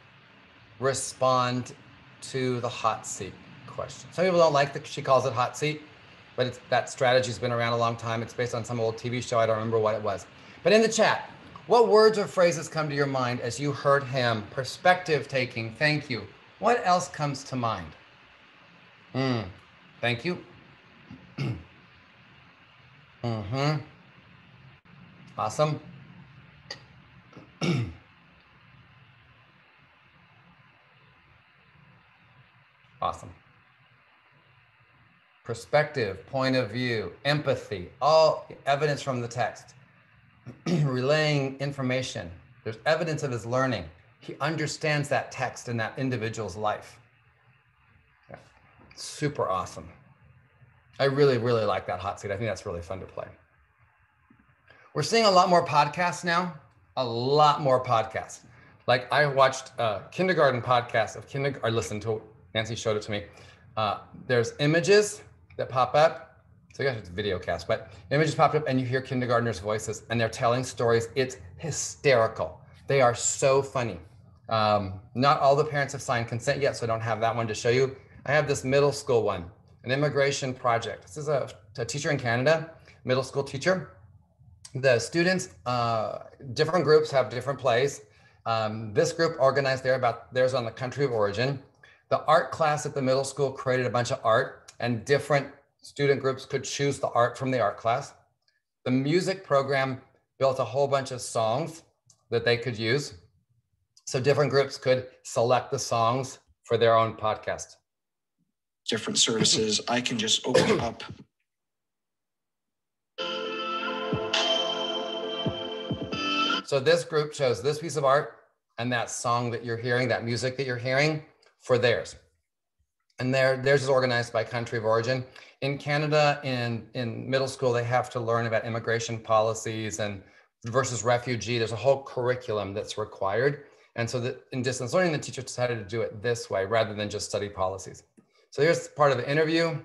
respond to the hot seat question? Some people don't like that she calls it hot seat, but it's, that strategy's been around a long time. It's based on some old TV show. I don't remember what it was. But in the chat, what words or phrases come to your mind as you heard him? Perspective taking, thank you. What else comes to mind? Mm, thank you. mm-hmm. Awesome. awesome. Perspective, point of view, empathy, all evidence from the text. Relaying information. There's evidence of his learning. He understands that text in that individual's life. Yeah. Super awesome. I really, really like that hot seat. I think that's really fun to play. We're seeing a lot more podcasts now a lot more podcasts. Like I watched a kindergarten podcast of kindergarten, I listened to, Nancy showed it to me. Uh, there's images that pop up. So I guess it's video cast, but images pop up and you hear kindergartners' voices and they're telling stories. It's hysterical. They are so funny. Um, not all the parents have signed consent yet, so I don't have that one to show you. I have this middle school one, an immigration project. This is a, a teacher in Canada, middle school teacher. The students, uh, different groups have different plays. Um, this group organized there about theirs on the country of origin. The art class at the middle school created a bunch of art and different student groups could choose the art from the art class. The music program built a whole bunch of songs that they could use. So different groups could select the songs for their own podcast. Different services, I can just open up. So this group chose this piece of art and that song that you're hearing, that music that you're hearing for theirs. And their, theirs is organized by country of origin. In Canada, in, in middle school, they have to learn about immigration policies and versus refugee. There's a whole curriculum that's required. And so that in distance learning, the teacher decided to do it this way rather than just study policies. So here's part of the interview.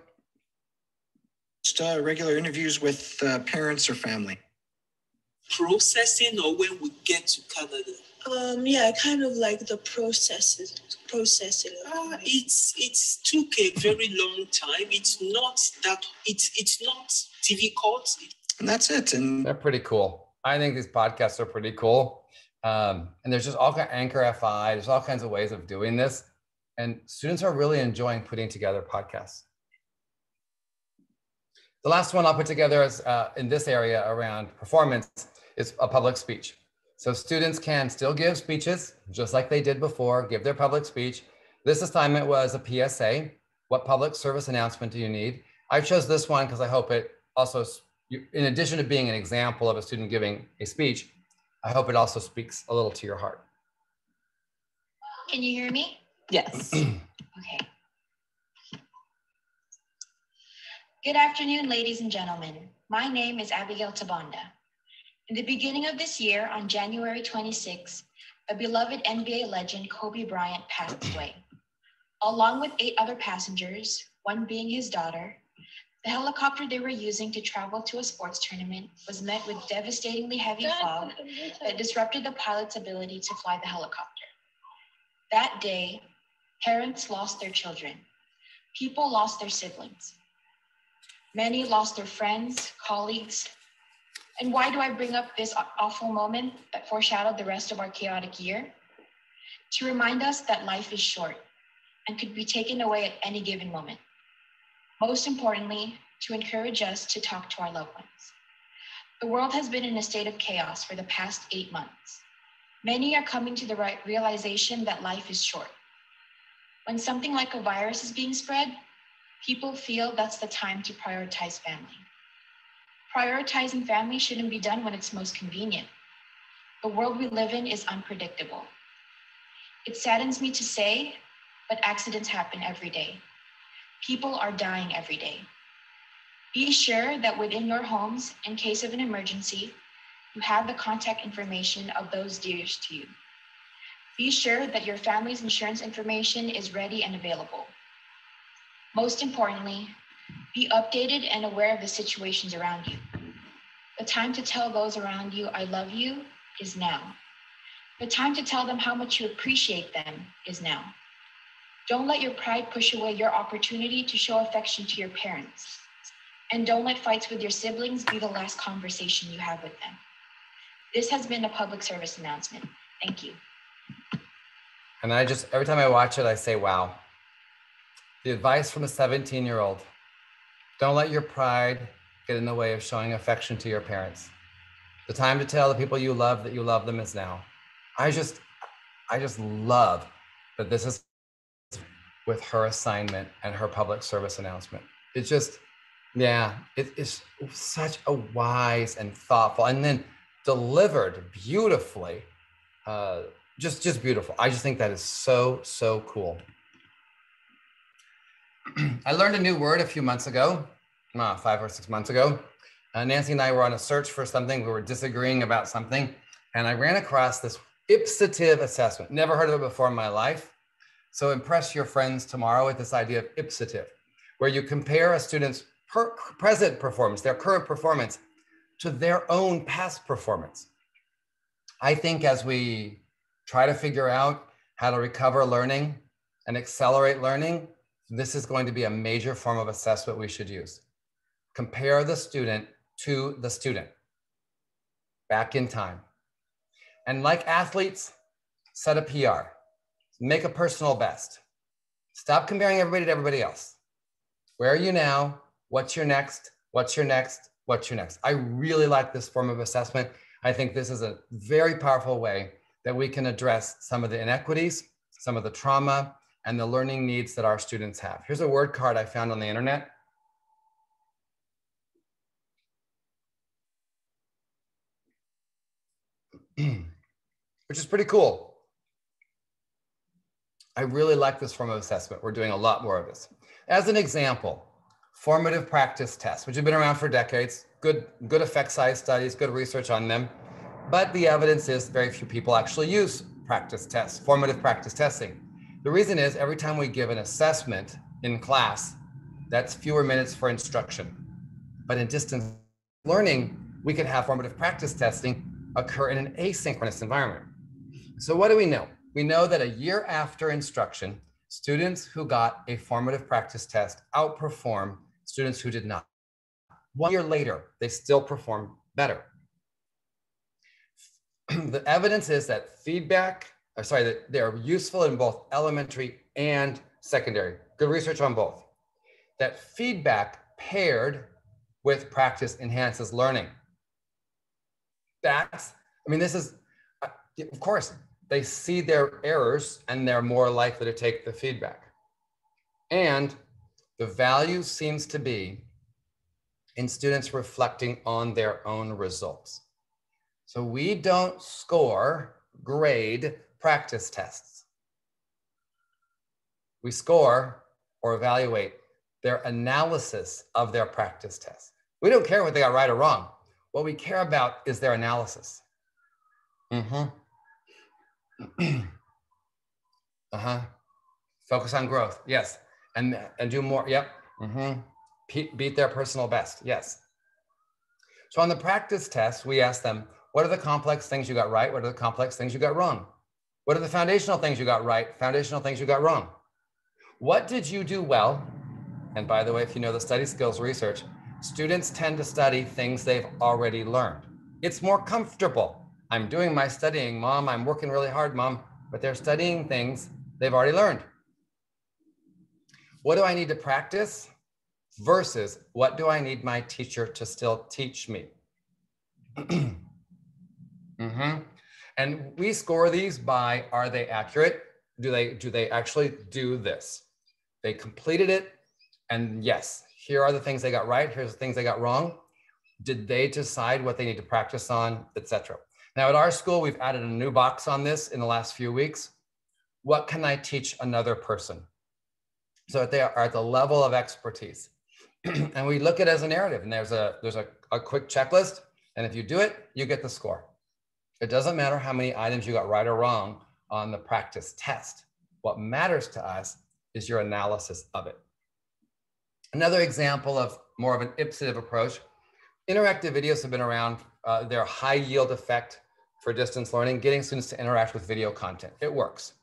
Just uh, regular interviews with uh, parents or family. Processing or when we get to Canada? Um, yeah, kind of like the processes, processing. Uh, it's it's took a very long time. It's not that it's it's not difficult. And that's it. And they're pretty cool. I think these podcasts are pretty cool. Um, and there's just all kind of Anchor FM. There's all kinds of ways of doing this, and students are really enjoying putting together podcasts. The last one I'll put together is uh, in this area around performance is a public speech. So students can still give speeches just like they did before, give their public speech. This assignment was a PSA. What public service announcement do you need? I chose this one because I hope it also, in addition to being an example of a student giving a speech, I hope it also speaks a little to your heart. Can you hear me? Yes. okay. Good afternoon, ladies and gentlemen. My name is Abigail Tabanda. In the beginning of this year, on January 26, a beloved NBA legend, Kobe Bryant, passed away. Along with eight other passengers, one being his daughter, the helicopter they were using to travel to a sports tournament was met with devastatingly heavy fog that disrupted the pilot's ability to fly the helicopter. That day, parents lost their children, people lost their siblings. Many lost their friends, colleagues. And why do I bring up this awful moment that foreshadowed the rest of our chaotic year? To remind us that life is short and could be taken away at any given moment. Most importantly, to encourage us to talk to our loved ones. The world has been in a state of chaos for the past eight months. Many are coming to the right realization that life is short. When something like a virus is being spread, people feel that's the time to prioritize family. Prioritizing family shouldn't be done when it's most convenient. The world we live in is unpredictable. It saddens me to say, but accidents happen every day. People are dying every day. Be sure that within your homes, in case of an emergency, you have the contact information of those dearest to you. Be sure that your family's insurance information is ready and available. Most importantly, be updated and aware of the situations around you. The time to tell those around you, I love you, is now. The time to tell them how much you appreciate them is now. Don't let your pride push away your opportunity to show affection to your parents. And don't let fights with your siblings be the last conversation you have with them. This has been a public service announcement. Thank you. And I just, every time I watch it, I say, wow. The advice from a 17 year old don't let your pride get in the way of showing affection to your parents. The time to tell the people you love that you love them is now. I just, I just love that this is with her assignment and her public service announcement. It's just, yeah, it is such a wise and thoughtful, and then delivered beautifully. Uh, just, just beautiful. I just think that is so, so cool. I learned a new word a few months ago, uh, five or six months ago. Uh, Nancy and I were on a search for something. We were disagreeing about something. And I ran across this ipsative assessment. Never heard of it before in my life. So impress your friends tomorrow with this idea of ipsative, where you compare a student's per- present performance, their current performance, to their own past performance. I think as we try to figure out how to recover learning and accelerate learning, this is going to be a major form of assessment we should use. Compare the student to the student back in time. And like athletes, set a PR, make a personal best. Stop comparing everybody to everybody else. Where are you now? What's your next? What's your next? What's your next? I really like this form of assessment. I think this is a very powerful way that we can address some of the inequities, some of the trauma, and the learning needs that our students have. Here's a word card I found on the internet. which is pretty cool. I really like this form of assessment. We're doing a lot more of this. As an example, formative practice tests, which have been around for decades, good, good effect size studies, good research on them. But the evidence is very few people actually use practice tests, formative practice testing. The reason is every time we give an assessment in class, that's fewer minutes for instruction. But in distance learning, we can have formative practice testing occur in an asynchronous environment. So what do we know? We know that a year after instruction, students who got a formative practice test outperform students who did not. One year later, they still perform better. the evidence is that feedback, or sorry, that they're useful in both elementary and secondary. Good research on both. That feedback paired with practice enhances learning. That's, I mean, this is, uh, of course, they see their errors and they're more likely to take the feedback. And the value seems to be in students reflecting on their own results. So we don't score, grade practice tests. We score or evaluate their analysis of their practice tests. We don't care what they got right or wrong. What we care about is their analysis. Mm-hmm. uh-huh. Focus on growth. Yes. And and do more. Yep. Mm-hmm. Beat, beat their personal best. Yes. So on the practice test, we ask them, what are the complex things you got right? What are the complex things you got wrong? What are the foundational things you got right? Foundational things you got wrong? What did you do well? And by the way, if you know the study skills research, students tend to study things they've already learned. It's more comfortable. I'm doing my studying, mom. I'm working really hard, mom, but they're studying things they've already learned. What do I need to practice versus what do I need my teacher to still teach me? mm-hmm. And we score these by are they accurate? Do they do they actually do this? They completed it, and yes, here are the things they got right, here's the things they got wrong. Did they decide what they need to practice on, etc. Now at our school, we've added a new box on this in the last few weeks. What can I teach another person? So that they are at the level of expertise. and we look at it as a narrative and there's a there's a, a quick checklist. And if you do it, you get the score. It doesn't matter how many items you got right or wrong on the practice test. What matters to us is your analysis of it. Another example of more of an ipsative approach, interactive videos have been around. Uh, they're high yield effect for distance learning, getting students to interact with video content. It works.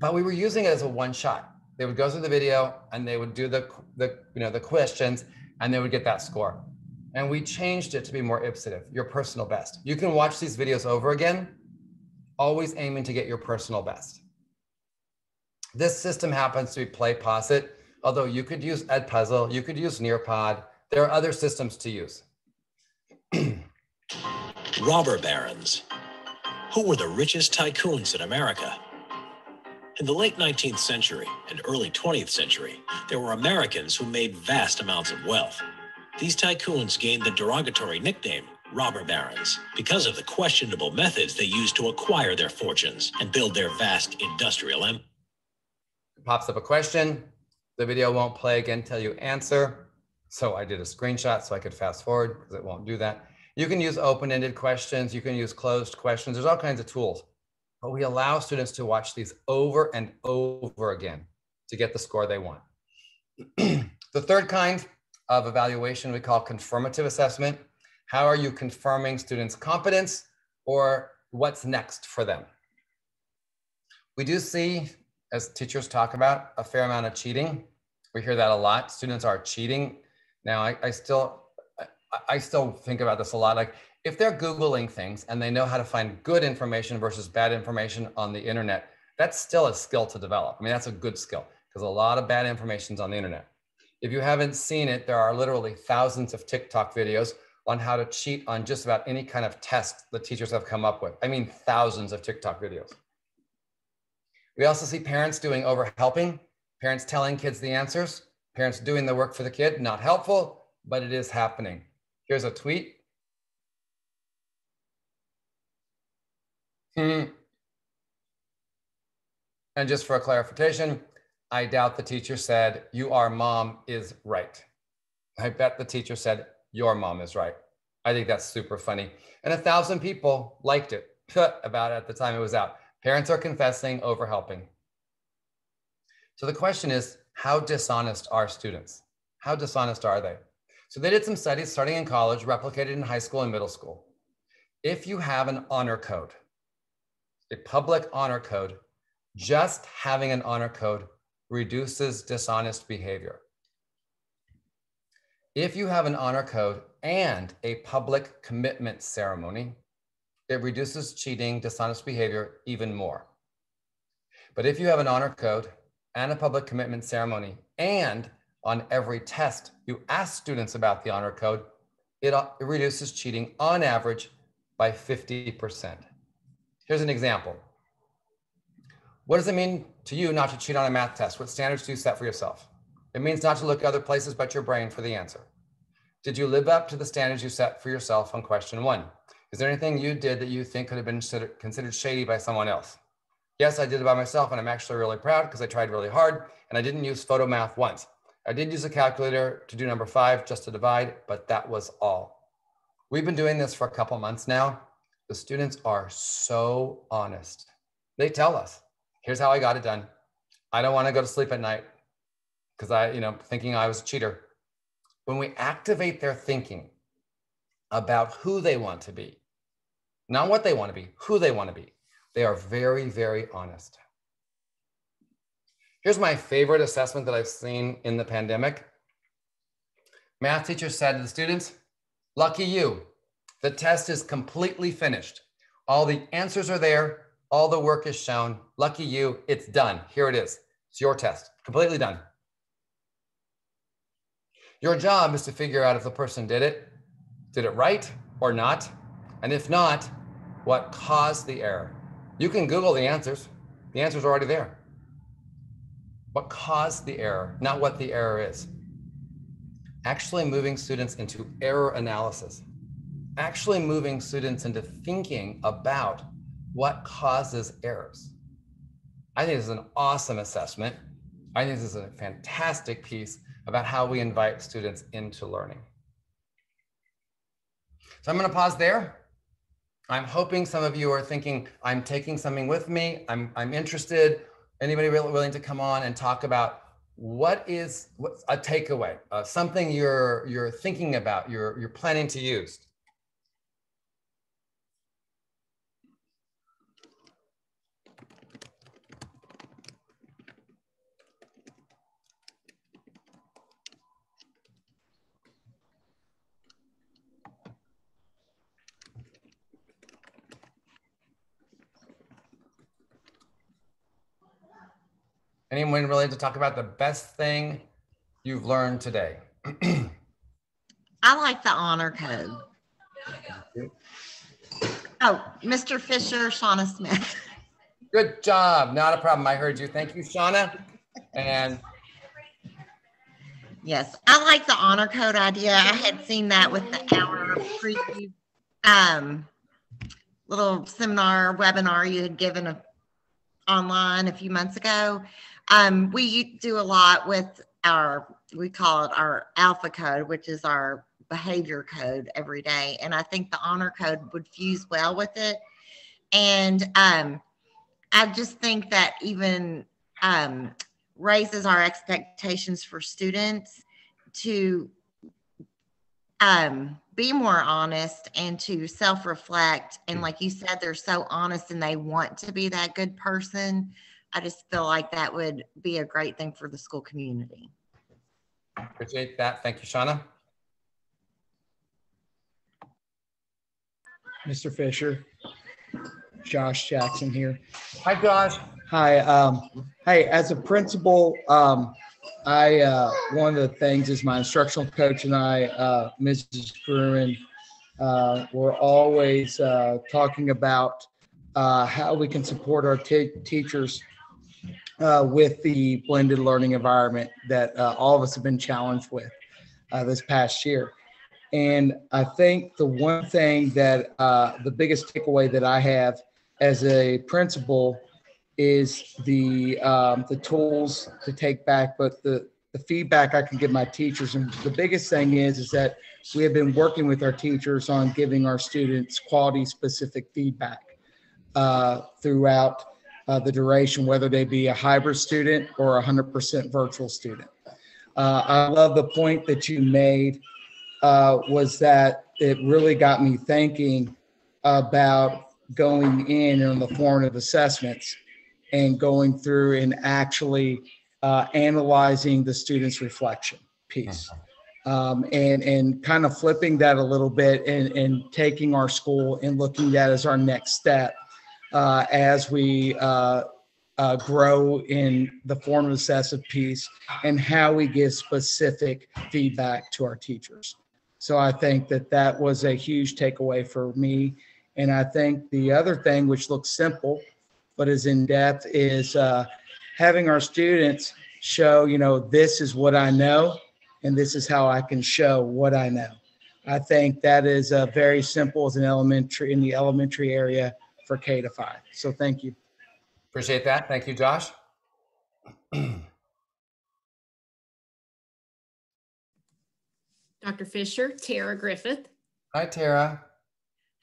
But we were using it as a one shot. They would go through the video and they would do the, the, you know, the questions and they would get that score. And we changed it to be more ipsative, your personal best. You can watch these videos over again, always aiming to get your personal best. This system happens to be PlayPosit although you could use Edpuzzle, you could use Nearpod. There are other systems to use. Robber barons. Who were the richest tycoons in America? In the late 19th century and early 20th century, there were Americans who made vast amounts of wealth. These tycoons gained the derogatory nickname robber barons because of the questionable methods they used to acquire their fortunes and build their vast industrial empire. Pops up a question, the video won't play again until you answer. So I did a screenshot so I could fast forward because it won't do that. You can use open-ended questions. You can use closed questions. There's all kinds of tools. But we allow students to watch these over and over again to get the score they want. the third kind of evaluation we call confirmative assessment. How are you confirming students' competence or what's next for them? We do see, as teachers talk about, a fair amount of cheating. We hear that a lot. Students are cheating. Now, I, I still, I, I still think about this a lot. Like, if they're Googling things and they know how to find good information versus bad information on the internet, that's still a skill to develop. I mean, that's a good skill because a lot of bad information is on the internet. If you haven't seen it, there are literally thousands of TikTok videos on how to cheat on just about any kind of test the teachers have come up with. I mean, thousands of TikTok videos. We also see parents doing overhelping, parents telling kids the answers, parents doing the work for the kid. Not helpful, but it is happening. Here's a tweet. Hmm. And just for a clarification, I doubt the teacher said, you are mom is right. I bet the teacher said, your mom is right. I think that's super funny. And a thousand people liked it about it at the time it was out. Parents are confessing over helping. So the question is, how dishonest are students? How dishonest are they? So they did some studies starting in college, replicated in high school and middle school. If you have an honor code, a public honor code, just having an honor code reduces dishonest behavior. If you have an honor code and a public commitment ceremony, it reduces cheating, dishonest behavior even more. But if you have an honor code and a public commitment ceremony, and on every test you ask students about the honor code, it, uh, it reduces cheating on average by 50%. Here's an example. What does it mean to you not to cheat on a math test? What standards do you set for yourself? It means not to look other places but your brain for the answer. Did you live up to the standards you set for yourself on question one? Is there anything you did that you think could have been considered shady by someone else? Yes, I did it by myself, and I'm actually really proud because I tried really hard and I didn't use photomath once. I did use a calculator to do number five just to divide, but that was all. We've been doing this for a couple months now. The students are so honest. They tell us, here's how I got it done. I don't want to go to sleep at night because I, you know, thinking I was a cheater. When we activate their thinking about who they want to be, not what they want to be, who they want to be. They are very, very honest. Here's my favorite assessment that I've seen in the pandemic. Math teacher said to the students, lucky you, the test is completely finished. All the answers are there. All the work is shown. Lucky you, it's done. Here it is. It's your test, completely done. Your job is to figure out if the person did it, did it right or not, and if not, what caused the error? You can Google the answers. The answers are already there. What caused the error, not what the error is. Actually moving students into error analysis. Actually moving students into thinking about what causes errors. I think this is an awesome assessment. I think this is a fantastic piece about how we invite students into learning. So I'm going to pause there. I'm hoping some of you are thinking, I'm taking something with me. I'm, I'm interested. Anybody really willing to come on and talk about what is what's a takeaway, uh, something you're, you're thinking about, you're, you're planning to use? Anyone willing to talk about the best thing you've learned today? I like the honor code. Oh, Mr. Fisher, Shauna Smith. Good job. Not a problem. I heard you. Thank you, Shauna. And yes, I like the honor code idea. I had seen that with the hour preview um, little seminar webinar you had given a, online a few months ago. Um, we do a lot with our, we call it our alpha code, which is our behavior code every day. And I think the honor code would fuse well with it. And um, I just think that even um, raises our expectations for students to um, be more honest and to self reflect. And like you said, they're so honest and they want to be that good person. I just feel like that would be a great thing for the school community. Appreciate that. Thank you, Shauna. Mr. Fisher, Josh Jackson here. Hi, Josh. Hi. Um, hey, as a principal, um, I uh, one of the things is my instructional coach and I, uh, Mrs. Gruen, uh, we're always uh, talking about uh, how we can support our teachers uh, with the blended learning environment that uh, all of us have been challenged with uh, this past year. And I think the one thing that uh, the biggest takeaway that I have as a principal is the um, the tools to take back, but the the feedback I can give my teachers. And the biggest thing is is that we have been working with our teachers on giving our students quality specific feedback uh, throughout uh, the duration, whether they be a hybrid student or a 100% virtual student. Uh, I love the point that you made uh, was that it really got me thinking about going in on the formative assessments and going through and actually uh, analyzing the student's reflection piece. Um, and and kind of flipping that a little bit and, and taking our school and looking at as our next step uh, as we uh, uh, grow in the form of assessive piece and how we give specific feedback to our teachers. So I think that that was a huge takeaway for me. And I think the other thing, which looks simple but is in depth, is uh, having our students show, you know, this is what I know and this is how I can show what I know. I think that is uh, very simple as an elementary in the elementary area for K to five. So thank you. Appreciate that. Thank you, Josh. Dr. Fisher, Tara Griffith. Hi, Tara.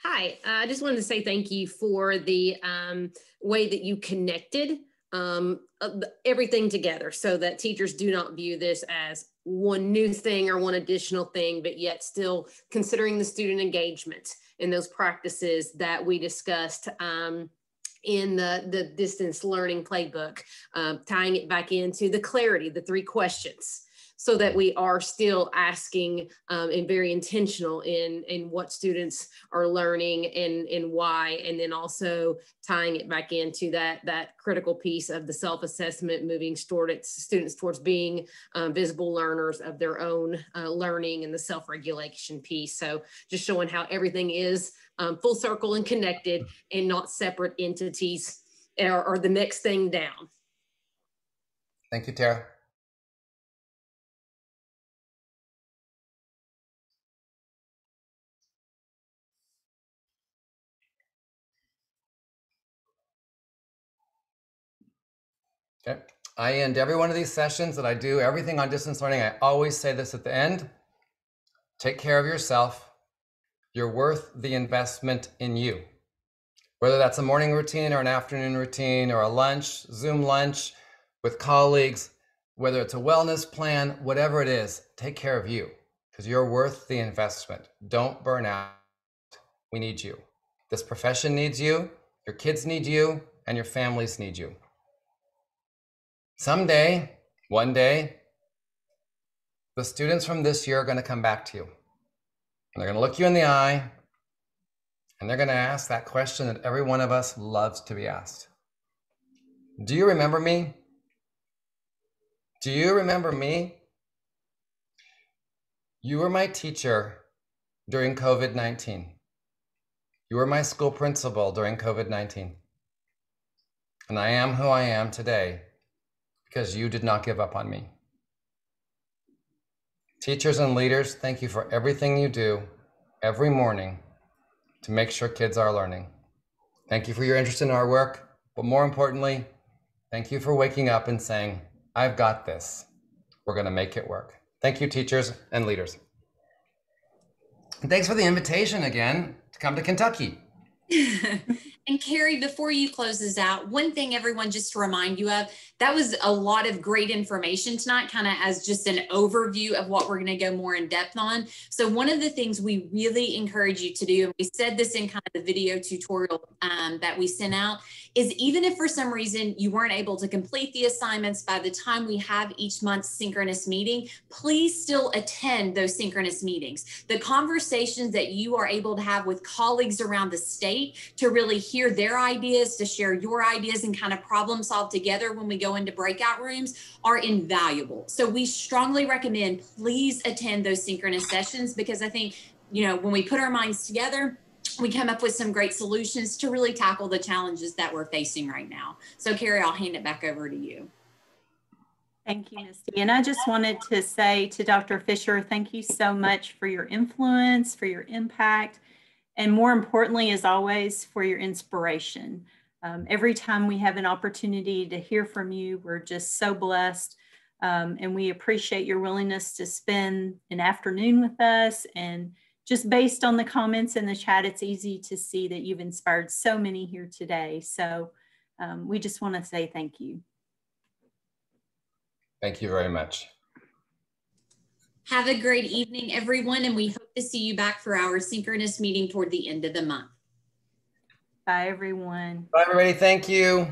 Hi, uh, I just wanted to say thank you for the um, way that you connected um, uh, everything together so that teachers do not view this as one new thing or one additional thing, but yet still considering the student engagement and those practices that we discussed um, in the, the distance learning playbook, uh, tying it back into the clarity, the three questions so that we are still asking um, and very intentional in in what students are learning and and why and then also tying it back into that that critical piece of the self-assessment moving students students towards being um, visible learners of their own uh, learning and the self-regulation piece. So just showing how everything is um, full circle and connected and not separate entities or, or the next thing down. Thank you tara Okay. I end every one of these sessions that I do, everything on distance learning. I always say this at the end take care of yourself. You're worth the investment in you. Whether that's a morning routine or an afternoon routine or a lunch, Zoom lunch with colleagues, whether it's a wellness plan, whatever it is, take care of you because you're worth the investment. Don't burn out. We need you. This profession needs you, your kids need you, and your families need you. Someday, one day, the students from this year are going to come back to you. And they're going to look you in the eye and they're going to ask that question that every one of us loves to be asked Do you remember me? Do you remember me? You were my teacher during COVID 19. You were my school principal during COVID 19. And I am who I am today because you did not give up on me. Teachers and leaders, thank you for everything you do every morning to make sure kids are learning. Thank you for your interest in our work, but more importantly, thank you for waking up and saying, I've got this. We're going to make it work. Thank you, teachers and leaders. Thanks for the invitation again to come to Kentucky. and Carrie, before you close this out, one thing everyone just to remind you of, that was a lot of great information tonight, kind of as just an overview of what we're going to go more in depth on. So one of the things we really encourage you to do, and we said this in kind of the video tutorial um, that we sent out, is even if for some reason you weren't able to complete the assignments by the time we have each month's synchronous meeting, please still attend those synchronous meetings. The conversations that you are able to have with colleagues around the state to really hear their ideas, to share your ideas and kind of problem solve together when we go into breakout rooms are invaluable. So we strongly recommend please attend those synchronous sessions because I think, you know, when we put our minds together, we come up with some great solutions to really tackle the challenges that we're facing right now. So Carrie, I'll hand it back over to you. Thank you, Misty. And I just wanted to say to Dr. Fisher, thank you so much for your influence, for your impact, and more importantly, as always, for your inspiration. Um, every time we have an opportunity to hear from you, we're just so blessed. Um, and we appreciate your willingness to spend an afternoon with us and just based on the comments in the chat, it's easy to see that you've inspired so many here today. So um, we just want to say thank you. Thank you very much. Have a great evening, everyone, and we hope to see you back for our synchronous meeting toward the end of the month. Bye, everyone. Bye, everybody. Thank you.